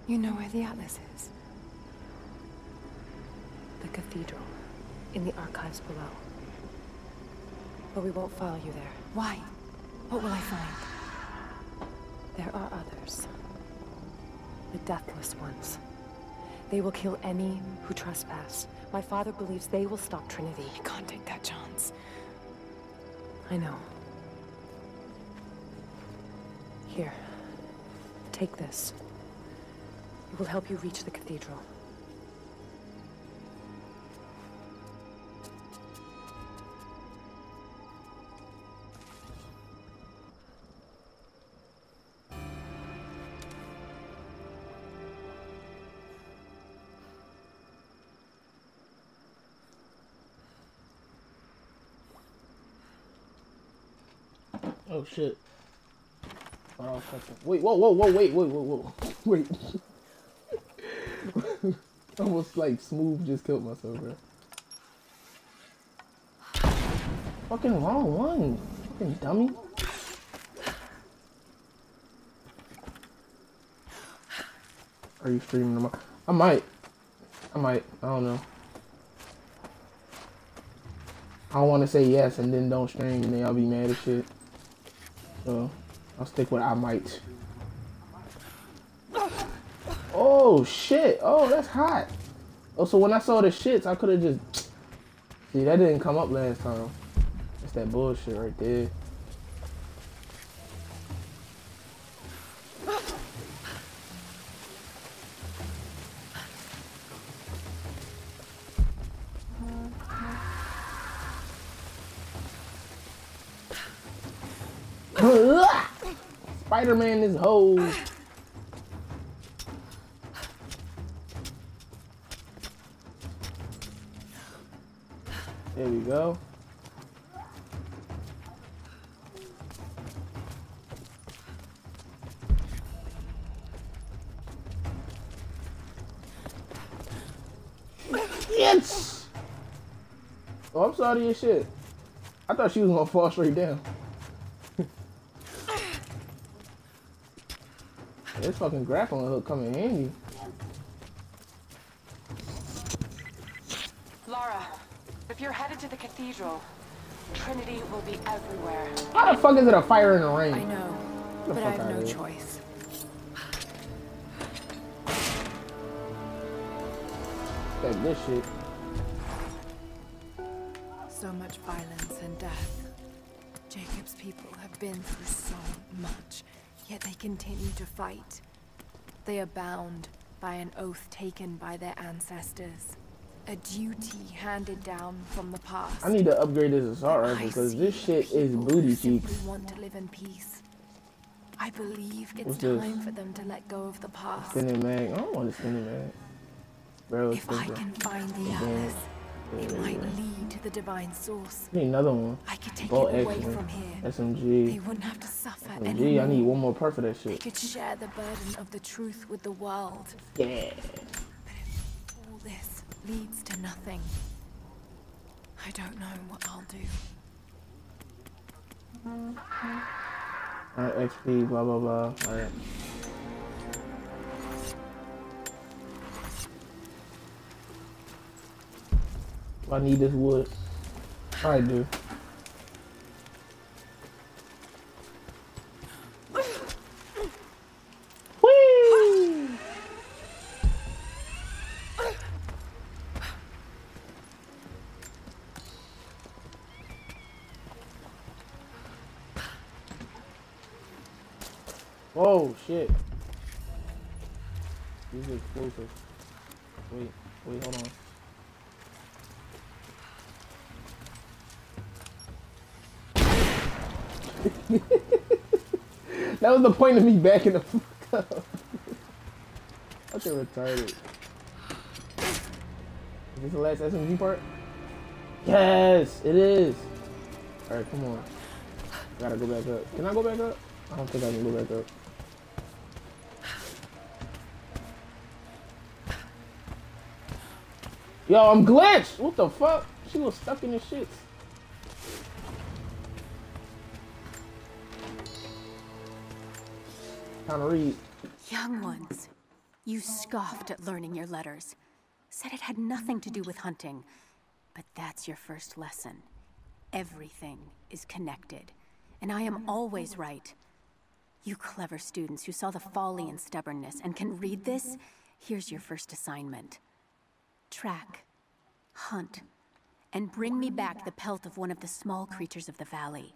[SPEAKER 2] You know where the Atlas is?
[SPEAKER 14] The cathedral. In the archives below. But we won't follow you there.
[SPEAKER 2] Why? What will I find?
[SPEAKER 14] There are others. The deathless ones. They will kill any who trespass. My father believes they will stop Trinity.
[SPEAKER 2] You can't take that chance.
[SPEAKER 14] I know. Here. Take this. It will help you reach the cathedral.
[SPEAKER 1] Oh shit. Wait, whoa, whoa, whoa, wait, wait, whoa, whoa. Wait. Almost like smooth just killed myself, bro. Fucking wrong one. Fucking dummy. Are you streaming tomorrow? I might. I might. I don't know. I want to say yes and then don't stream and then I'll be mad as shit. So I'll stick with I might. Oh shit! Oh, that's hot. Oh, so when I saw the shits, I could have just see that didn't come up last time. It's that bullshit right there. Spider-Man is hoe. I'm your shit. I thought she was gonna fall straight down. this fucking grappling hook coming in handy.
[SPEAKER 2] Lara, if you're headed to the cathedral, Trinity will be everywhere.
[SPEAKER 1] How the fuck is it a fire in the rain?
[SPEAKER 2] I know,
[SPEAKER 1] the
[SPEAKER 2] but I have no
[SPEAKER 1] here.
[SPEAKER 2] choice.
[SPEAKER 1] That this shit.
[SPEAKER 2] So much violence and death. Jacob's people have been through so much, yet they continue to fight. They are bound by an oath taken by their ancestors. A duty handed down from the past.
[SPEAKER 1] I need to upgrade this assault rifle because this shit is booty cheeks.
[SPEAKER 2] Want to live in peace. I believe it's
[SPEAKER 1] What's this?
[SPEAKER 2] time for them to let go of the past.
[SPEAKER 1] Spinning mag. I don't want a spinning mag. Barrel
[SPEAKER 2] If I can find the. Atlas,
[SPEAKER 1] Yeah,
[SPEAKER 2] it might lead to the divine source.
[SPEAKER 1] I need another one.
[SPEAKER 2] I could take
[SPEAKER 1] Bolt
[SPEAKER 2] it away
[SPEAKER 1] action.
[SPEAKER 2] from here.
[SPEAKER 1] SMG.
[SPEAKER 2] They wouldn't have to suffer
[SPEAKER 1] SMG. I need one more part for that
[SPEAKER 2] They
[SPEAKER 1] shit.
[SPEAKER 2] could share the burden of the truth with the world.
[SPEAKER 1] Yeah.
[SPEAKER 2] But if All this leads to nothing. I don't know what I'll do.
[SPEAKER 1] Alright, XP, blah blah blah. Alright. I need this wood. I do. Whee! Oh shit. These are explosive. Wait, wait, hold on. that was the point of me backing the fuck up. Fucking retarded. Is this the last SMG part? Yes, it is. Alright, come on. Gotta go back up. Can I go back up? I don't think I can go back up. Yo, I'm glitched! What the fuck? She was stuck in the shits. Read.
[SPEAKER 15] Young ones, you scoffed at learning your letters. Said it had nothing to do with hunting. But that's your first lesson. Everything is connected. And I am always right. You clever students who saw the folly and stubbornness and can read this, here's your first assignment. Track, hunt, and bring me back the pelt of one of the small creatures of the valley.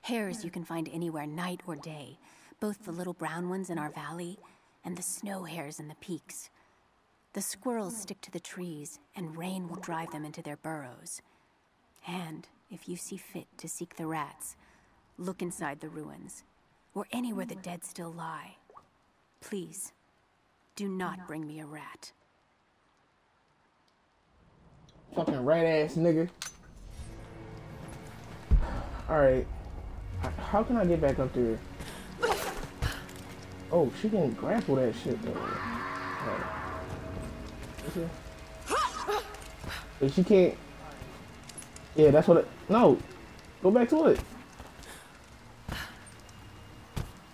[SPEAKER 15] Hares you can find anywhere, night or day, both the little brown ones in our valley and the snow hares in the peaks. The squirrels stick to the trees, and rain will drive them into their burrows. And if you see fit to seek the rats, look inside the ruins, or anywhere the dead still lie. Please, do not bring me a rat.
[SPEAKER 1] Fucking rat ass nigga. Alright. How can I get back up there? Oh, she can grapple that shit though. Right. But she can't. Yeah, that's what it. No. Go back to it.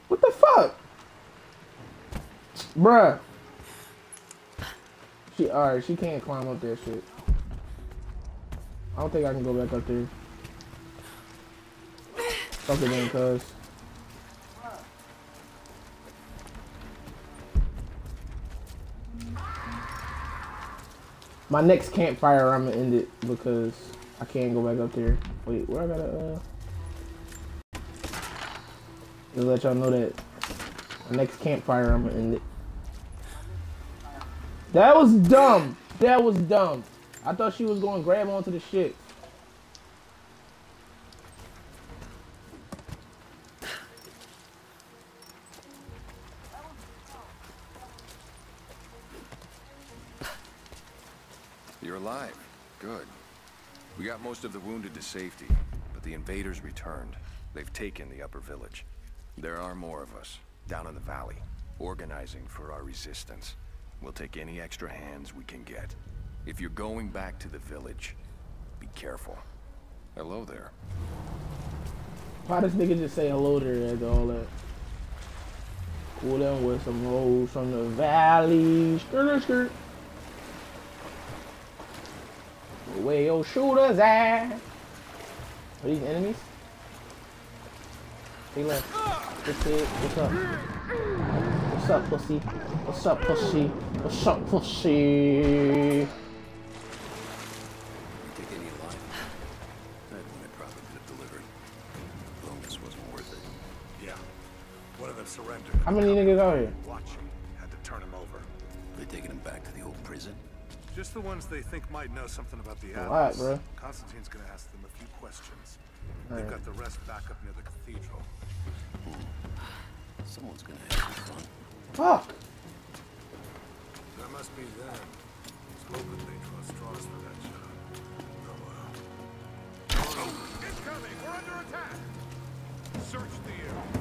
[SPEAKER 1] What the fuck? Bruh. She, alright, she can't climb up that shit. I don't think I can go back up there. Fuck it then, cuz. My next campfire, I'm gonna end it because I can't go back up there. Wait, where I gotta, uh... Just let y'all know that my next campfire, I'm gonna end it. That was dumb. That was dumb. I thought she was going to grab onto the shit.
[SPEAKER 16] Most of the wounded to safety, but the invaders returned. They've taken the upper village. There are more of us, down in the valley, organizing for our resistance. We'll take any extra hands we can get. If you're going back to the village, be careful. Hello there.
[SPEAKER 1] Why does nigga just say hello there after all that? Cool them with some hoes from the valley. Skirt, skirt. Where your shooters at? Are these enemies? They left. What's it? What's up? What's up, pussy? What's up, pussy? What's up, pussy?
[SPEAKER 5] Take any alive? That one I probably could have delivered. Bonus wasn't worth it.
[SPEAKER 4] Yeah. One of them surrendered.
[SPEAKER 1] How many niggas out here?
[SPEAKER 4] Just the ones they think might know something about the
[SPEAKER 1] A lot,
[SPEAKER 4] Atlas.
[SPEAKER 1] bro.
[SPEAKER 4] Konstantin's gonna ask them a few questions.
[SPEAKER 1] Alright.
[SPEAKER 4] They've got the rest back up near the cathedral.
[SPEAKER 5] Someone's gonna have some fun.
[SPEAKER 1] Fuck!
[SPEAKER 4] That must be them. Let's they draw straws for that job. Oh well. Incoming! We're under attack! Search the area.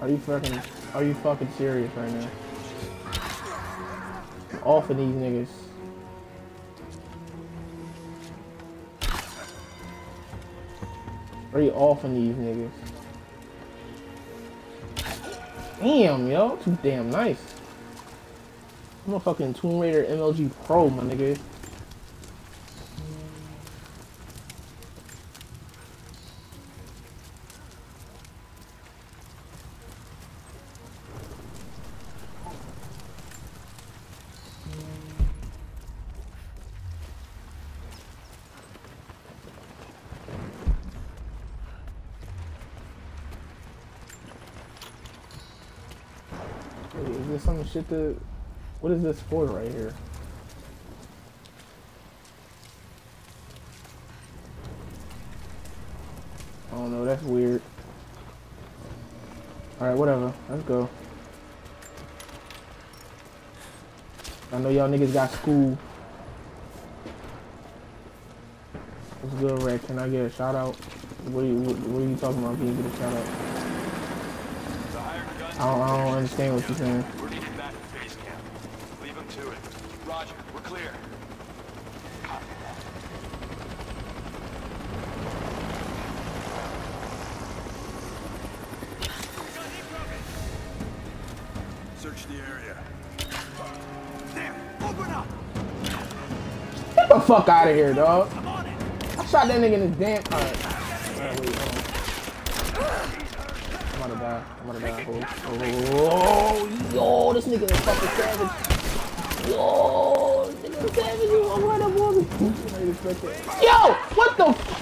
[SPEAKER 1] Are you fucking are you fucking serious right now? Off of these niggas. Are you off of these niggas? Damn, yo, too damn nice. I'm a fucking Tomb Raider MLG Pro, my nigga. Shit to... What is this for right here? Oh don't that's weird. Alright, whatever. Let's go. I know y'all niggas got school. What's good, Red? Can I get a shout out? What are you, what, what are you talking about? Can you get a shout out? I don't, I don't understand what you're saying. Fuck out of here, dog. I shot that nigga in his damn. Alright. Alright, wait, hold on. I'm to die. I'm to die. Oh, oh, yo, this nigga is fucking savage. Yo, this nigga is savage. You walk right up on me. I didn't expect that. Yo, what the? f-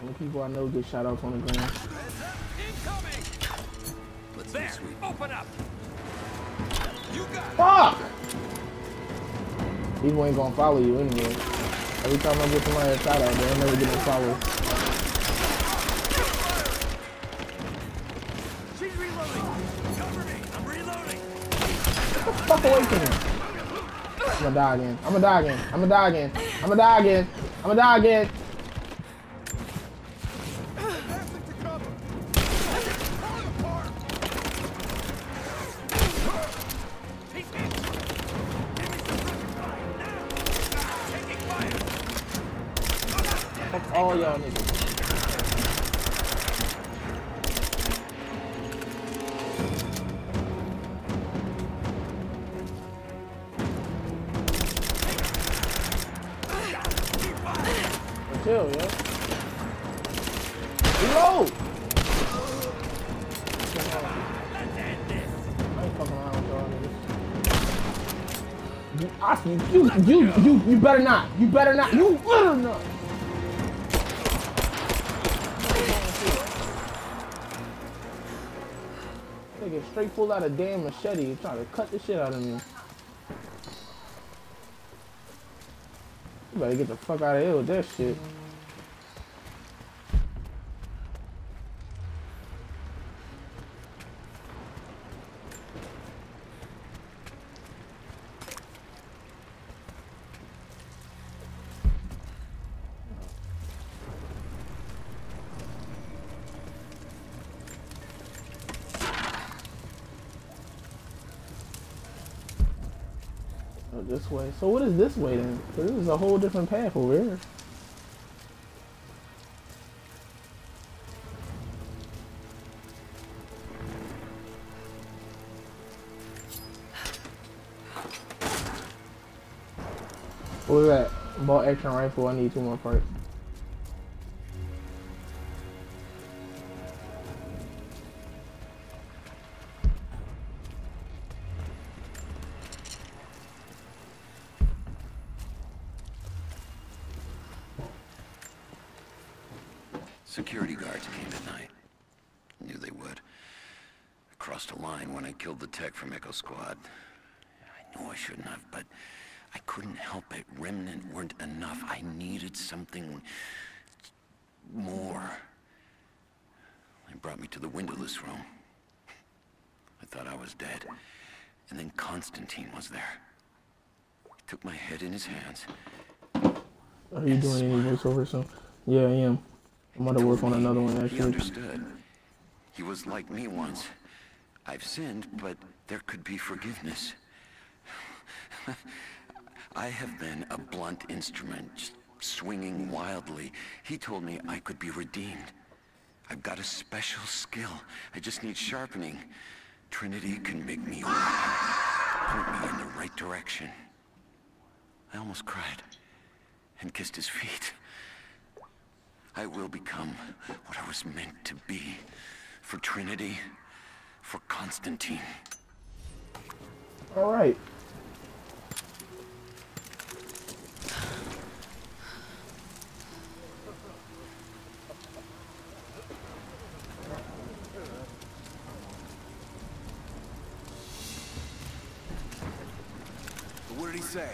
[SPEAKER 1] When people I know get shout outs on the ground.
[SPEAKER 3] Incoming!
[SPEAKER 11] Let's
[SPEAKER 3] there,
[SPEAKER 11] sweet.
[SPEAKER 3] open up! You got
[SPEAKER 1] Fuck! People ain't gonna follow you anyway. Every time I get somebody a shout out, they ain't never get a follow.
[SPEAKER 3] She's reloading! Cover me! I'm reloading!
[SPEAKER 1] Fuck away from me. I'm gonna die again. I'm gonna die again. I'm gonna die again. I'm gonna die again. I'm gonna die again. Better not. You better not. You better not. Nigga straight pulled out a damn machete and trying to cut the shit out of me. You better get the fuck out of here with that shit. Oh, way. So what is this way then? this is a whole different path over here. What was that? Bolt action rifle. I need two more parts.
[SPEAKER 17] Something more. They brought me to the windowless room. I thought I was dead. And then Konstantin was there. He took my head in his hands.
[SPEAKER 1] Are you doing any voiceover soon? Yeah, I am. I'm gonna work on another one actually.
[SPEAKER 17] He understood. He was like me once. I've sinned, but there could be forgiveness. I have been a blunt instrument, just swinging wildly. He told me I could be redeemed. I've got a special skill. I just need sharpening. Trinity can make me. Point me in the right direction. I almost cried and kissed his feet. I will become what I was meant to be. For Trinity, for Konstantin.
[SPEAKER 1] All right.
[SPEAKER 12] He say?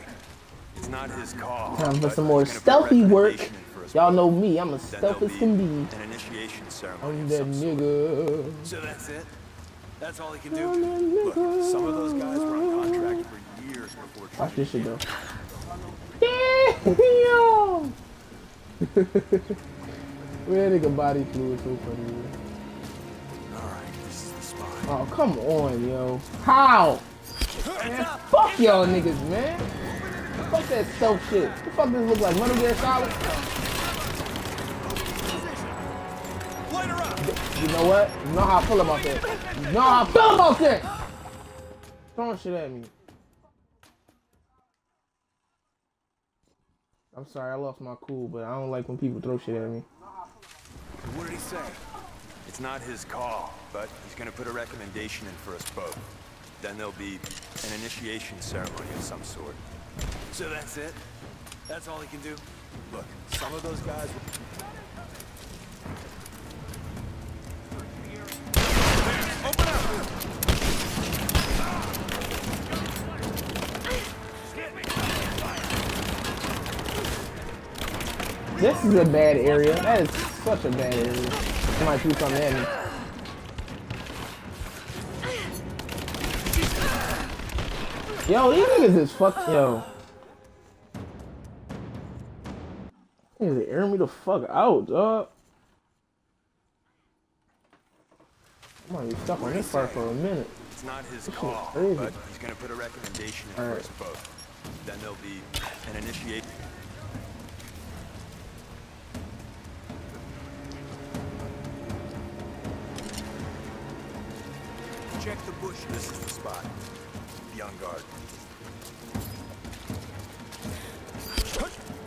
[SPEAKER 12] It's not his call.
[SPEAKER 1] Time for some more
[SPEAKER 12] he's gonna put a
[SPEAKER 1] stealthy work.
[SPEAKER 12] recommendation in for us
[SPEAKER 1] Y'all know me. I'm as
[SPEAKER 12] Then
[SPEAKER 1] stealth as can be.
[SPEAKER 12] An initiation ceremony.
[SPEAKER 1] I'm that nigga.
[SPEAKER 12] So that's it? That's all he can do? Look, some of those guys were on contract for years before
[SPEAKER 1] Watch this shit go. Where nigga body fluid so funny.
[SPEAKER 12] Alright, this is the spot.
[SPEAKER 1] Oh come on, yo. How? Man, fuck y'all niggas, man. Fuck that stealth shit. What the fuck does this look like? Metal Gear Solid? You know what? You know how I feel about that. You know how I feel about that. Throwing shit at me. I'm sorry, I lost my cool, but I don't like when people throw shit at me.
[SPEAKER 12] What did he say? It's not his call, but he's gonna put a recommendation in for us both. Then there'll be an initiation ceremony of some sort. So that's it? That's all he can do? Look, some of those guys... will...
[SPEAKER 1] This is a bad area. That is such a bad area. I might you come in. Yo, these niggas is fuck. Yo. Niggas air me the fuck out, dog. Come on, gonna stuck on this part for a minute.
[SPEAKER 12] It's not his
[SPEAKER 1] This
[SPEAKER 12] call, but he's gonna put a recommendation in
[SPEAKER 1] All
[SPEAKER 12] for
[SPEAKER 1] right.
[SPEAKER 12] both. Then there'll be an initiate. Check the bush. This is the spot. Be on guard.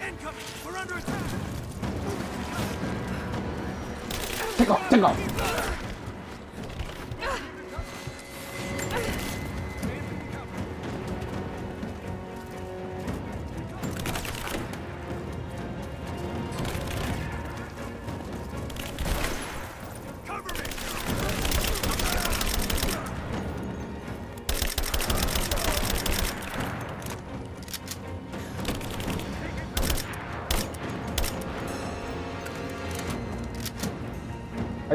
[SPEAKER 12] Incoming! We're under attack!
[SPEAKER 1] Take off, take off.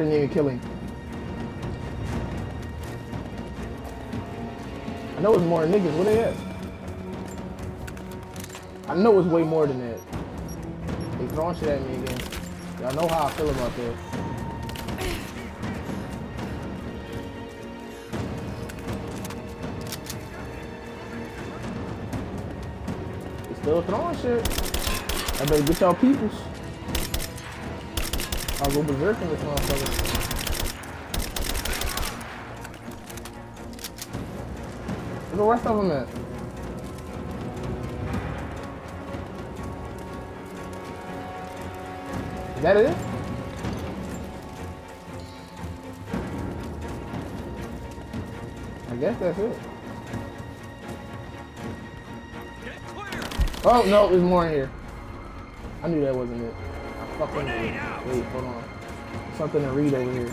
[SPEAKER 1] I didn't even kill him. I know it's more niggas. Where they at? I know it's way more than that. They throwing shit at me again. Y'all know how I feel about that. They still throwing shit. I better get y'all peoples. I'll go berserk in this motherfucker. Where the rest of them at? Is that it? I guess that's it. Oh no, there's more in here. I knew that wasn't it. Fucking wait, hold on. Something to read over here.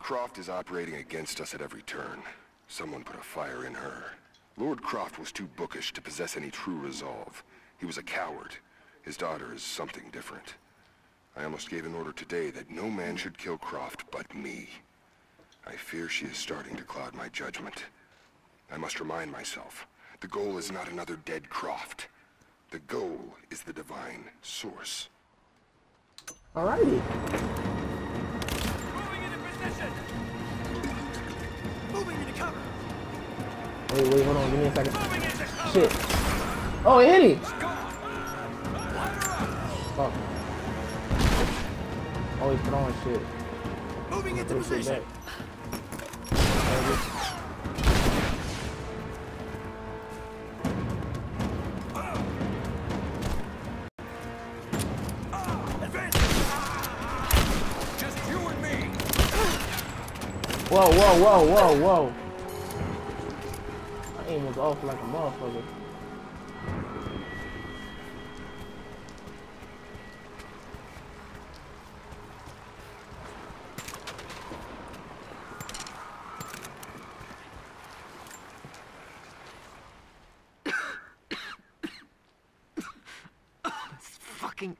[SPEAKER 9] Croft is operating against us at every turn. Someone put a fire in her. Lord Croft was too bookish to possess any true resolve. He was a coward. His daughter is something different. I almost gave an order today that no man should kill Croft but me. I fear she is starting to cloud my judgment. I must remind myself, the goal is not another dead Croft. The goal is the divine source.
[SPEAKER 1] Alrighty.
[SPEAKER 12] Moving into cover!
[SPEAKER 1] Wait, wait, hold on, give me a second. Shit. Oh, it hit him. Fuck. Oh, he's throwing shit.
[SPEAKER 12] Moving into position.
[SPEAKER 1] Whoa, whoa, whoa, whoa, whoa. My aim was off like a motherfucker.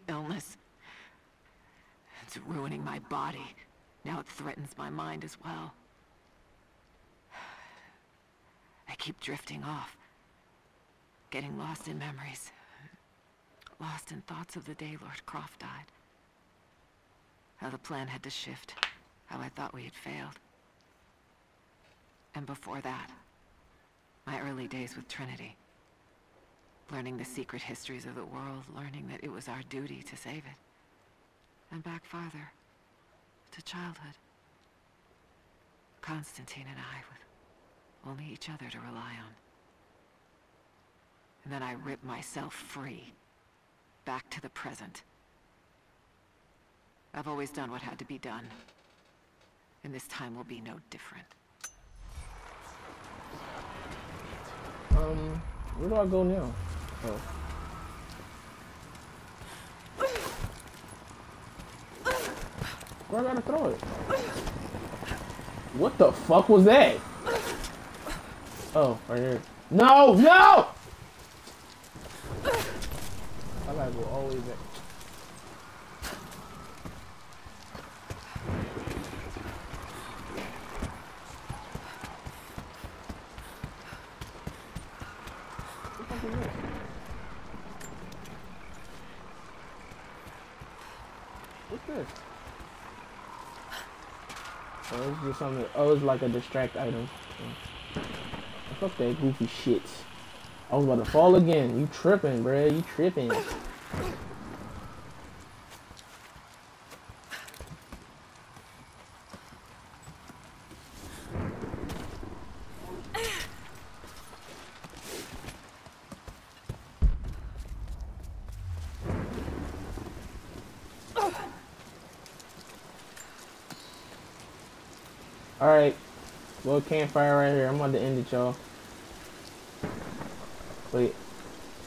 [SPEAKER 2] Illness. It's ruining my body. Now it threatens my mind as well. I keep drifting off. Getting lost in memories. Lost in thoughts of the day Lord Croft died. How the plan had to shift. How I thought we had failed. And before that, my early days with Trinity. Learning the secret histories of the world, learning that it was our duty to save it. And back farther, to childhood. Konstantin and I with only each other to rely on. And then I rip myself free, back to the present. I've always done what had to be done. And this time will be no different.
[SPEAKER 1] Um, where do I go now? Oh. Where I gotta throw it? What the fuck was that? Oh, right here. No, no! I gotta go all the way back. What's this? Oh, it's just something. Oh, it's like a distract item. Fuck that goofy shit. I was about to fall again. You tripping, bruh. You tripping. Alright. Little campfire right here. I'm about to end it, y'all. Wait.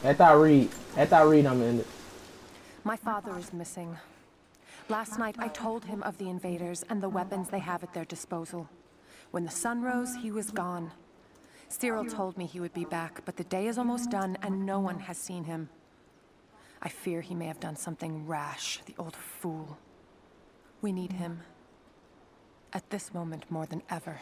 [SPEAKER 1] After I read. After I read, I'm end it.
[SPEAKER 2] My father is missing. Last night, I told him of the invaders and the weapons they have at their disposal. When the sun rose, he was gone. Cyril told me he would be back, but the day is almost done and no one has seen him. I fear he may have done something rash, the old fool. We need him. At this moment more than ever.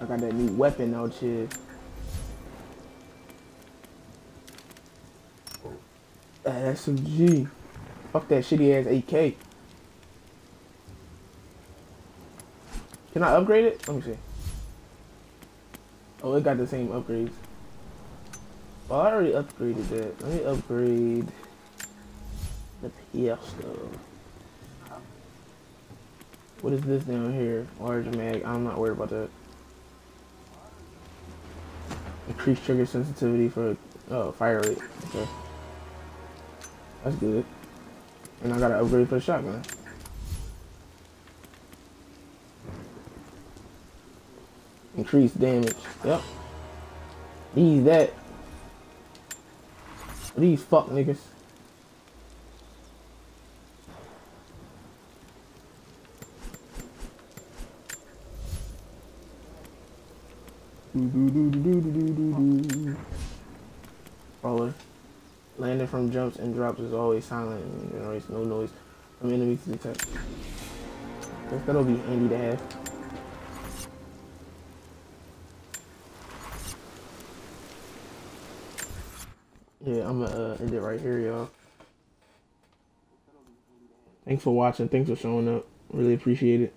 [SPEAKER 1] I got that new weapon out here. SMG. Fuck that shitty ass AK. Can I upgrade it? Let me see. Oh, it got the same upgrades. Well, I already upgraded that. Let me upgrade the Piesto. What is this down here? Large mag. I'm not worried about that. Increased trigger sensitivity for oh fire rate. Okay. That's good. And I gotta upgrade for the shotgun. Increased damage. Yep. These that. These fuck niggas. Roller. Landing from jumps and drops is always silent and generates no noise from enemies to detect. Guess that'll be handy to have. Yeah, I'm gonna uh, end it right here, y'all. Thanks for watching. Thanks for showing up. Really appreciate it.